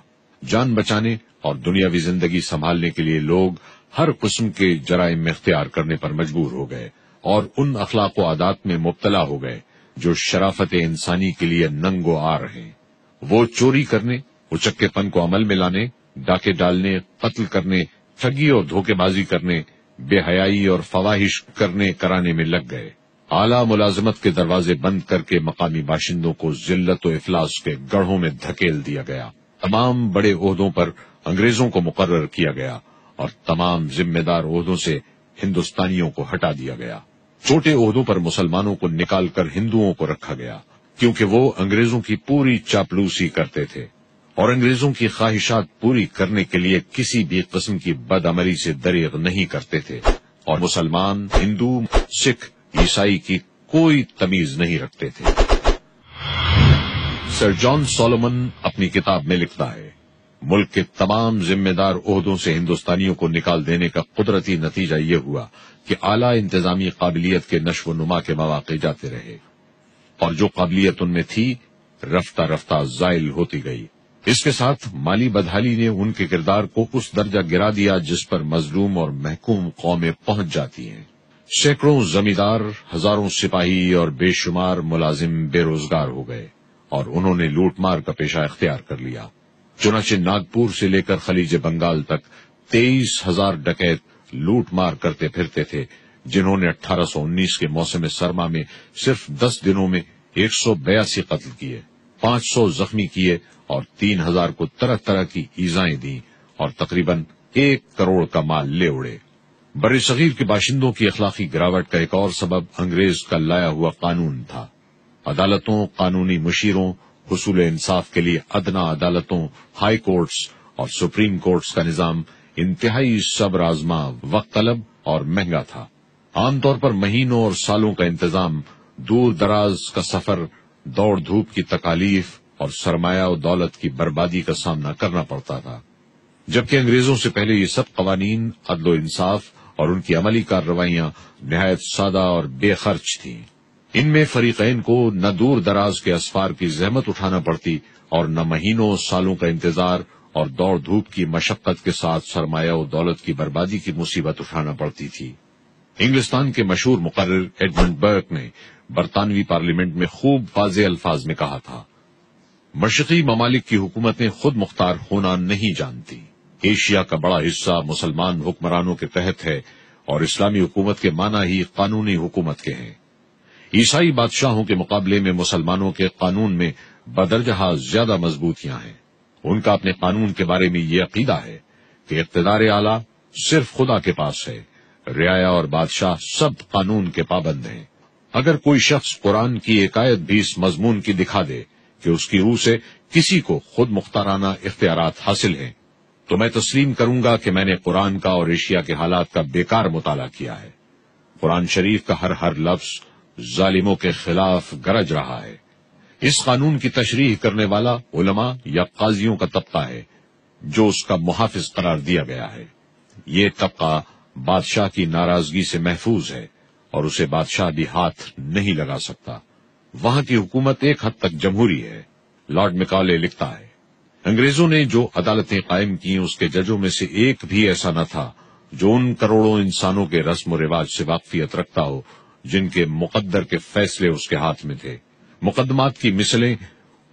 [SPEAKER 1] جان بچانے اور دنیاوی زندگی سنبھالنے کے لیے لوگ ہر قسم کے جرائم اختیار کرنے پر مجبور ہو گئے اور ان اخلاق و عادات میں مبتلا ہو گئے جو شرافت انسانی کے لیے ننگو آ رہے وہ چوری کرنے اچکے پن کو عمل میں لانے، ڈاکے ڈالنے، قتل کرنے، ٹھگی اور دھوکے بازی کرنے، بے حیائی اور فواہش کرنے کرانے میں لگ گئے۔ اعلی ملازمت کے دروازے بند کر کے مقامی باشندوں کو ذلت و افلاس کے گڑھوں میں دھکیل دیا گیا۔ تمام بڑے عہدوں پر انگریزوں کو مقرر کیا گیا اور تمام ذمہ دار عہدوں سے ہندوستانیوں کو ہٹا دیا گیا۔ چھوٹے عہدوں پر مسلمانوں کو نکال کر ہندوؤں کو رکھا گیا۔ کیونکہ وہ انگریزوں کی پوری چاپلوسی کرتے تھے اور انگریزوں کی خواہشات پوری کرنے کے لیے کسی بھی قسم کی بدعملی سے دریغ نہیں کرتے تھے اور مسلمان، ہندو، سکھ، عیسائی کی کوئی تمیز نہیں رکھتے تھے۔ سر جان سولومن اپنی کتاب میں لکھتا ہے، ملک کے تمام ذمہ دار عہدوں سے ہندوستانیوں کو نکال دینے کا قدرتی نتیجہ یہ ہوا کہ اعلی انتظامی قابلیت کے نشو و نما کے مواقع جاتے رہے۔ اور جو قابلیت ان میں تھی، رفتہ رفتہ زائل ہوتی گئی۔ اس کے ساتھ مالی بدحالی نے ان کے کردار کو اس درجہ گرا دیا جس پر مظلوم اور محکوم قومیں پہنچ جاتی ہیں۔ سینکڑوں زمیندار، ہزاروں سپاہی اور بے شمار ملازم بے روزگار ہو گئے اور انہوں نے لوٹ مار کا پیشہ اختیار کر لیا۔ چنانچہ ناگپور سے لے کر خلیج بنگال تک تیئیس ہزار ڈکیت لوٹ مار کرتے پھرتے تھے۔ جنہوں نے اٹھارہ سو انیس کے موسم سرما میں صرف دس دنوں میں ایک سو بیاسی قتل کیے، پانچ سو زخمی کیے اور تین ہزار کو طرح طرح کی ایزائیں دیں اور تقریباً ایک کروڑ کا مال لے اڑے۔ بر صغیر کے باشندوں کی اخلاقی گراوٹ کا ایک اور سبب انگریز کا لایا ہوا قانون تھا۔ عدالتوں، قانونی مشیروں، حصول انصاف کے لیے ادنا عدالتوں، ہائی کورٹس اور سپریم کورٹس کا نظام انتہائی صبر آزما، وقت طلب اور مہنگا تھا۔ عام طور پر مہینوں اور سالوں کا انتظام، دور دراز کا سفر، دوڑ دھوپ کی تکالیف اور سرمایہ و دولت کی بربادی کا سامنا کرنا پڑتا تھا۔ جبکہ انگریزوں سے پہلے یہ سب قوانین، عدل و انصاف اور ان کی عملی کارروائیاں نہایت سادہ اور بے خرچ تھیں۔ ان میں فریقین کو نہ دور دراز کے اسفار کی زحمت اٹھانا پڑتی اور نہ مہینوں، سالوں کا انتظار اور دوڑ دھوپ کی مشقت کے ساتھ سرمایہ و دولت کی بربادی کی مصیبت اٹھانا پڑتی تھی۔ انگلستان کے مشہور مقرر ایڈمنڈ برک نے برطانوی پارلیمنٹ میں خوب واضح الفاظ میں کہا تھا، مشرقی ممالک کی حکومتیں خود مختار ہونا نہیں جانتی۔ ایشیا کا بڑا حصہ مسلمان حکمرانوں کے تحت ہے اور اسلامی حکومت کے معنی ہی قانونی حکومت کے ہیں۔ عیسائی بادشاہوں کے مقابلے میں مسلمانوں کے قانون میں بدرجہ زیادہ مضبوطیاں ہیں۔ ان کا اپنے قانون کے بارے میں یہ عقیدہ ہے کہ اقتدار اعلی صرف خدا کے پاس ہے۔ رعایا اور بادشاہ سب قانون کے پابند ہیں۔ اگر کوئی شخص قرآن کی عکایت بھی اس مضمون کی دکھا دے کہ اس کی روح سے کسی کو خود مختارانہ اختیارات حاصل ہیں، تو میں تسلیم کروں گا کہ میں نے قرآن کا اور ایشیا کے حالات کا بیکار مطالعہ کیا ہے۔ قرآن شریف کا ہر ہر لفظ ظالموں کے خلاف گرج رہا ہے۔ اس قانون کی تشریح کرنے والا علماء یا قاضیوں کا طبقہ ہے، جو اس کا محافظ قرار دیا گیا ہے۔ یہ طبقہ بادشاہ کی ناراضگی سے محفوظ ہے اور اسے بادشاہ بھی ہاتھ نہیں لگا سکتا۔ وہاں کی حکومت ایک حد تک جمہوری ہے۔ لارڈ مکالے لکھتا ہے، انگریزوں نے جو عدالتیں قائم کی اس کے ججوں میں سے ایک بھی ایسا نہ تھا جو ان کروڑوں انسانوں کے رسم و رواج سے واقفیت رکھتا ہو، جن کے مقدر کے فیصلے اس کے ہاتھ میں تھے۔ مقدمات کی مثلیں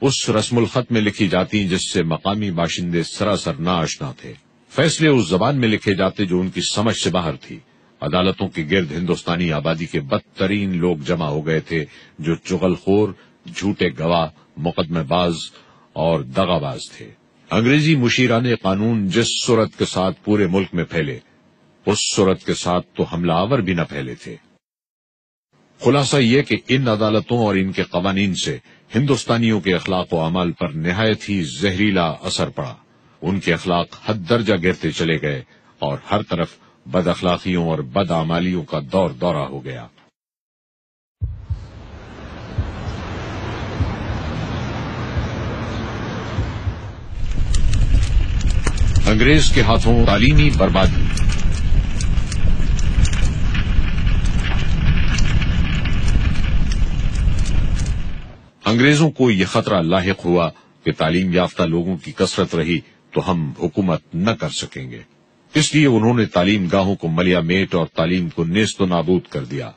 [SPEAKER 1] اس رسم الخط میں لکھی جاتی جس سے مقامی باشندے سراسر نہ آشنا تھے۔ فیصلے اس زبان میں لکھے جاتے جو ان کی سمجھ سے باہر تھی۔ عدالتوں کے گرد ہندوستانی آبادی کے بدترین لوگ جمع ہو گئے تھے، جو چغل خور جھوٹے گواہ، مقدمہ باز اور دغا باز تھے۔ انگریزی مشیران قانون جس صورت کے ساتھ پورے ملک میں پھیلے، اس صورت کے ساتھ تو حملہ آور بھی نہ پھیلے تھے۔ خلاصہ یہ کہ ان عدالتوں اور ان کے قوانین سے ہندوستانیوں کے اخلاق و عمل پر نہایت ہی زہریلا اثر پڑا۔ ان کے اخلاق حد درجہ گرتے چلے گئے اور ہر طرف بد اخلاقیوں اور بد امالیوں کا دور دورہ ہو گیا۔ انگریز کے ہاتھوں تعلیمی بربادی۔ انگریزوں کو یہ خطرہ لاحق ہوا کہ تعلیم یافتہ لوگوں کی کثرت رہی۔ تو ہم حکومت نہ کر سکیں گے۔ اس لیے انہوں نے تعلیم گاہوں کو ملیا میٹ اور تعلیم کو نیست و نابود کر دیا۔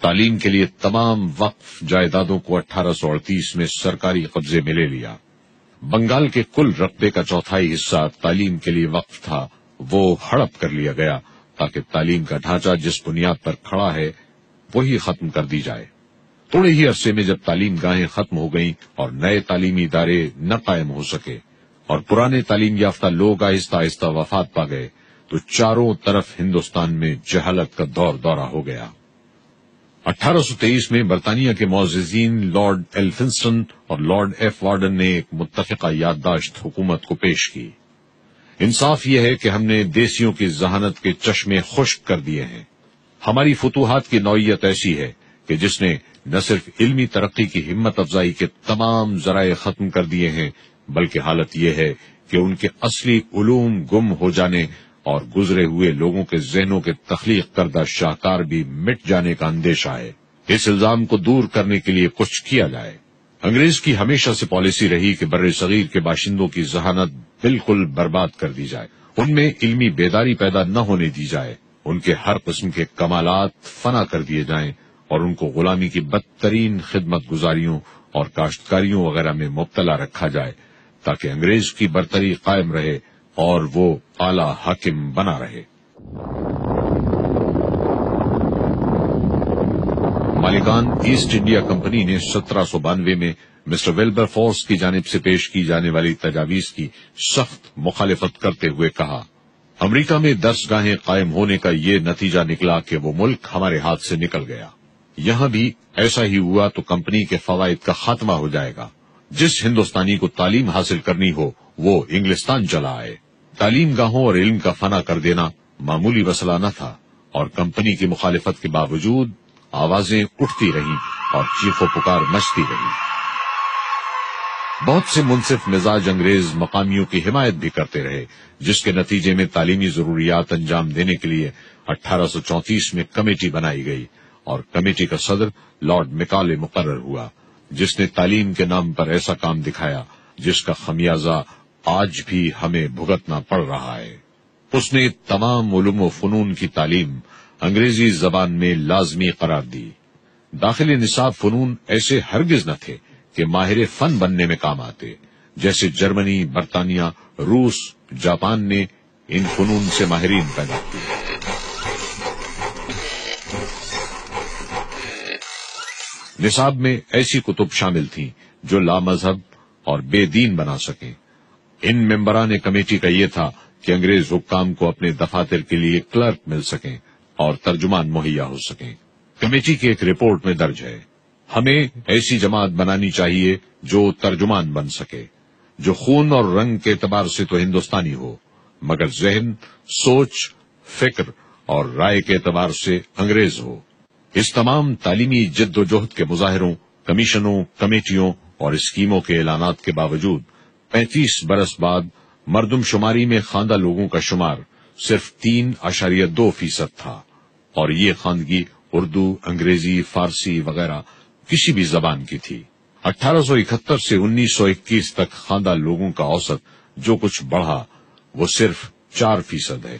[SPEAKER 1] تعلیم کے لیے تمام وقف جائیدادوں کو اٹھارہ سو اڑتیس میں سرکاری قبضے میں لے لیا۔ بنگال کے کل رقبے کا چوتھائی حصہ تعلیم کے لیے وقف تھا، وہ ہڑپ کر لیا گیا تاکہ تعلیم کا ڈھانچہ جس بنیاد پر کھڑا ہے، وہی ختم کر دی جائے۔ تھوڑے ہی عرصے میں جب تعلیم گاہیں ختم ہو گئیں اور نئے تعلیمی ادارے نہ قائم ہو سکے اور پرانے تعلیم یافتہ لوگ آہستہ آہستہ وفات پا گئے، تو چاروں طرف ہندوستان میں جہالت کا دور دورہ ہو گیا۔ اٹھارہ سو تیئیس میں برطانیہ کے معززین لارڈ ایلفنسٹن اور لارڈ ایف وارڈن نے ایک متفقہ یادداشت حکومت کو پیش کی۔ انصاف یہ ہے کہ ہم نے دیسیوں کی ذہانت کے چشمے خشک کر دیے ہیں۔ ہماری فتوحات کی نوعیت ایسی ہے کہ جس نے نہ صرف علمی ترقی کی ہمت افزائی کے تمام ذرائع ختم کر دیے ہیں بلکہ حالت یہ ہے کہ ان کے اصلی علوم گم ہو جانے اور گزرے ہوئے لوگوں کے ذہنوں کے تخلیق کردہ شاہکار بھی مٹ جانے کا اندیشہ ہے۔ اس الزام کو دور کرنے کے لیے کچھ کیا جائے۔ انگریز کی ہمیشہ سے پالیسی رہی کہ بر صغیر کے باشندوں کی ذہانت بالکل برباد کر دی جائے۔ ان میں علمی بیداری پیدا نہ ہونے دی جائے۔ ان کے ہر قسم کے کمالات فنا کر دیے جائیں اور ان کو غلامی کی بدترین خدمت گزاریوں اور کاشتکاریوں وغیرہ میں مبتلا رکھا جائے۔ تاکہ انگریز کی برتری قائم رہے اور وہ اعلی حاکم بنا رہے۔ مالکان ایسٹ انڈیا کمپنی نے سترہ سو بانوے میں مسٹر ویلبر فورس کی جانب سے پیش کی جانے والی تجاویز کی سخت مخالفت کرتے ہوئے کہا، امریکہ میں دس گاہیں قائم ہونے کا یہ نتیجہ نکلا کہ وہ ملک ہمارے ہاتھ سے نکل گیا۔ یہاں بھی ایسا ہی ہوا تو کمپنی کے فوائد کا خاتمہ ہو جائے گا۔ جس ہندوستانی کو تعلیم حاصل کرنی ہو، وہ انگلستان چلا آئے۔ تعلیم گاہوں اور علم کا فنا کر دینا معمولی مسئلہ نہ تھا اور کمپنی کی مخالفت کے باوجود آوازیں اٹھتی رہیں اور چیخ و پکار مچتی رہی بہت سے منصف مزاج انگریز مقامیوں کی حمایت بھی کرتے رہے، جس کے نتیجے میں تعلیمی ضروریات انجام دینے کے لیے اٹھارہ سو چونتیس میں کمیٹی بنائی گئی اور کمیٹی کا صدر لارڈ مکالے مقرر ہوا۔ جس نے تعلیم کے نام پر ایسا کام دکھایا جس کا خمیازہ آج بھی ہمیں بھگتنا پڑ رہا ہے۔ اس نے تمام علوم و فنون کی تعلیم انگریزی زبان میں لازمی قرار دی۔ داخل نصاب فنون ایسے ہرگز نہ تھے کہ ماہر فن بننے میں کام آتے۔ جیسے جرمنی، برطانیہ، روس، جاپان نے ان فنون سے ماہرین پیدا کیے۔ نصاب میں ایسی کتب شامل تھیں جو لا مذہب اور بے دین بنا سکیں۔ ان ممبران کمیٹی کا یہ تھا کہ انگریز حکام کو اپنے دفاتر کے لیے کلرک مل سکیں اور ترجمان مہیا ہو سکیں۔ کمیٹی کی ایک رپورٹ میں درج ہے، ہمیں ایسی جماعت بنانی چاہیے جو ترجمان بن سکے، جو خون اور رنگ کے اعتبار سے تو ہندوستانی ہو، مگر ذہن، سوچ، فکر اور رائے کے اعتبار سے انگریز ہو۔ اس تمام تعلیمی جد و جہد کے مظاہروں، کمیشنوں، کمیٹیوں اور اسکیموں کے اعلانات کے باوجود پینتیس برس بعد مردم شماری میں خواندہ لوگوں کا شمار صرف تین اشاریہ دو فیصد تھا اور یہ خواندگی اردو، انگریزی، فارسی وغیرہ کسی بھی زبان کی تھی۔ اٹھارہ سو اکہتر سے انیس سو اکیس تک خواندہ لوگوں کا اوسط جو کچھ بڑھا وہ صرف چار فیصد ہے۔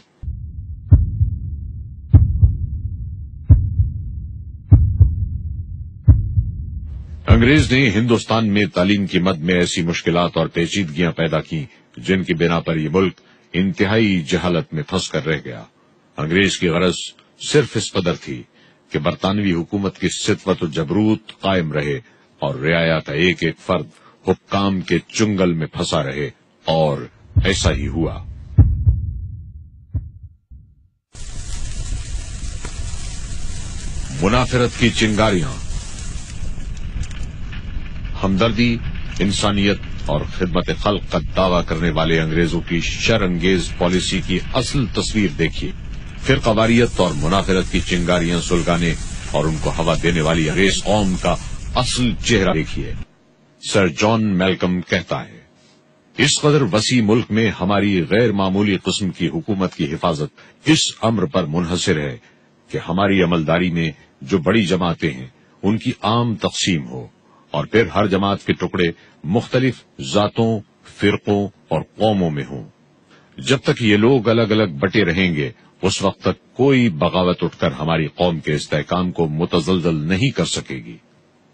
[SPEAKER 1] انگریز نے ہندوستان میں تعلیم کی مد میں ایسی مشکلات اور پیچیدگیاں پیدا کی جن کی بنا پر یہ ملک انتہائی جہالت میں پھنس کر رہ گیا۔ انگریز کی غرض صرف اس قدر تھی کہ برطانوی حکومت کی ستوت و جبروت قائم رہے اور رعایا کا ایک ایک فرد حکام کے چنگل میں پھنسا رہے اور ایسا ہی ہوا۔ منافرت کی چنگاریاں۔ ہمدردی، انسانیت اور خدمت خلق کا دعویٰ کرنے والے انگریزوں کی شر انگیز پالیسی کی اصل تصویر دیکھیے۔ پھر قواریت اور منافرت کی چنگاریاں سلگانے اور ان کو ہوا دینے والی انگریز قوم کا اصل چہرہ دیکھیے۔ سر جان میلکم کہتا ہے، اس قدر وسیع ملک میں ہماری غیر معمولی قسم کی حکومت کی حفاظت اس امر پر منحصر ہے کہ ہماری عملداری میں جو بڑی جماعتیں ہیں، ان کی عام تقسیم ہو۔ اور پھر ہر جماعت کے ٹکڑے مختلف ذاتوں، فرقوں اور قوموں میں ہوں۔ جب تک یہ لوگ الگ الگ بٹے رہیں گے، اس وقت تک کوئی بغاوت اٹھ کر ہماری قوم کے استحکام کو متزلزل نہیں کر سکے گی۔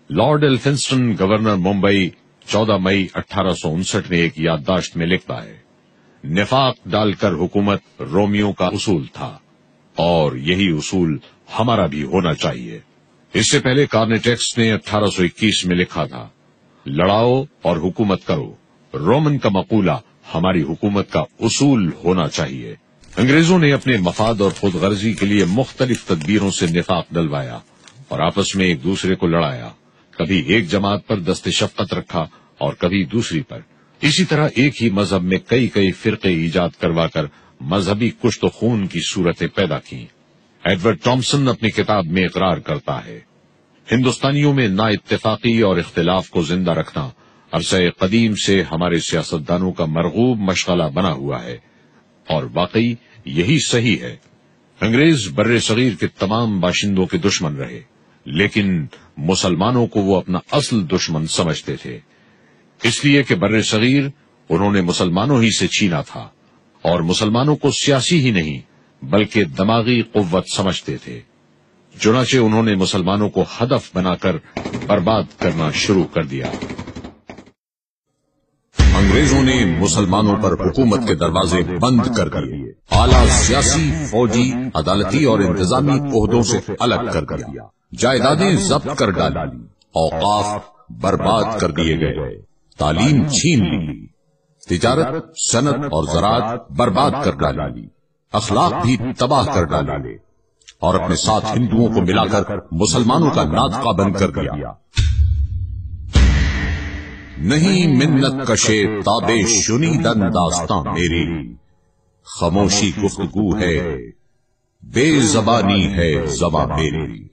[SPEAKER 1] لارڈ ایلفنسٹن گورنر ممبئی، چودہ مئی اٹھارہ سو انسٹھ میں ایک یادداشت میں لکھتا ہے، نفاق ڈال کر حکومت رومیو کا اصول تھا اور یہی اصول ہمارا بھی ہونا چاہیے۔ اس سے پہلے کارنیٹیکس نے اٹھارہ سو اکیس میں لکھا تھا، لڑاؤ اور حکومت کرو۔ رومن کا مقولہ، ہماری حکومت کا اصول ہونا چاہیے۔ انگریزوں نے اپنے مفاد اور خود غرضی کے لیے مختلف تدبیروں سے نفاق ڈلوایا اور آپس میں ایک دوسرے کو لڑایا۔ کبھی ایک جماعت پر دست شفقت رکھا اور کبھی دوسری پر۔ اسی طرح ایک ہی مذہب میں کئی کئی فرقے ایجاد کروا کر مذہبی کشت و خون کی صورتیں پیدا کی ایڈورڈ ٹامسن اپنی کتاب میں اقرار کرتا ہے۔ ہندوستانیوں میں نا اتفاقی اور اختلاف کو زندہ رکھنا عرصہ قدیم سے ہمارے سیاستدانوں کا مرغوب مشغلہ بنا ہوا ہے۔ اور واقعی یہی صحیح ہے۔ انگریز بر صغیر کے تمام باشندوں کے دشمن رہے، لیکن مسلمانوں کو وہ اپنا اصل دشمن سمجھتے تھے۔ اس لیے کہ بر صغیر انہوں نے مسلمانوں ہی سے چھینا تھا، اور مسلمانوں کو سیاسی ہی نہیں بلکہ دماغی قوت سمجھتے تھے۔ چنانچہ انہوں نے مسلمانوں کو ہدف بنا کر برباد کرنا شروع کر دیا۔ انگریزوں نے مسلمانوں پر حکومت کے دروازے بند کر دیے۔ اعلی سیاسی، فوجی، عدالتی اور انتظامی عہدوں سے الگ کر دیا۔ جائیدادیں ضبط کر ڈالی۔ اوقاف برباد کر دیے گئے۔ تعلیم چھین لی۔ تجارت، صنعت اور زراعت برباد کر ڈالی۔ اخلاق بھی تباہ کر ڈالے اور اپنے ساتھ ہندوؤں کو ملا کر مسلمانوں کا ناطقہ بند کر دیا۔ نہیں منت کشے تابے شنی دن داستان میری۔ خاموشی گفتگو ہے۔ بے زبانی ہے زباں میری۔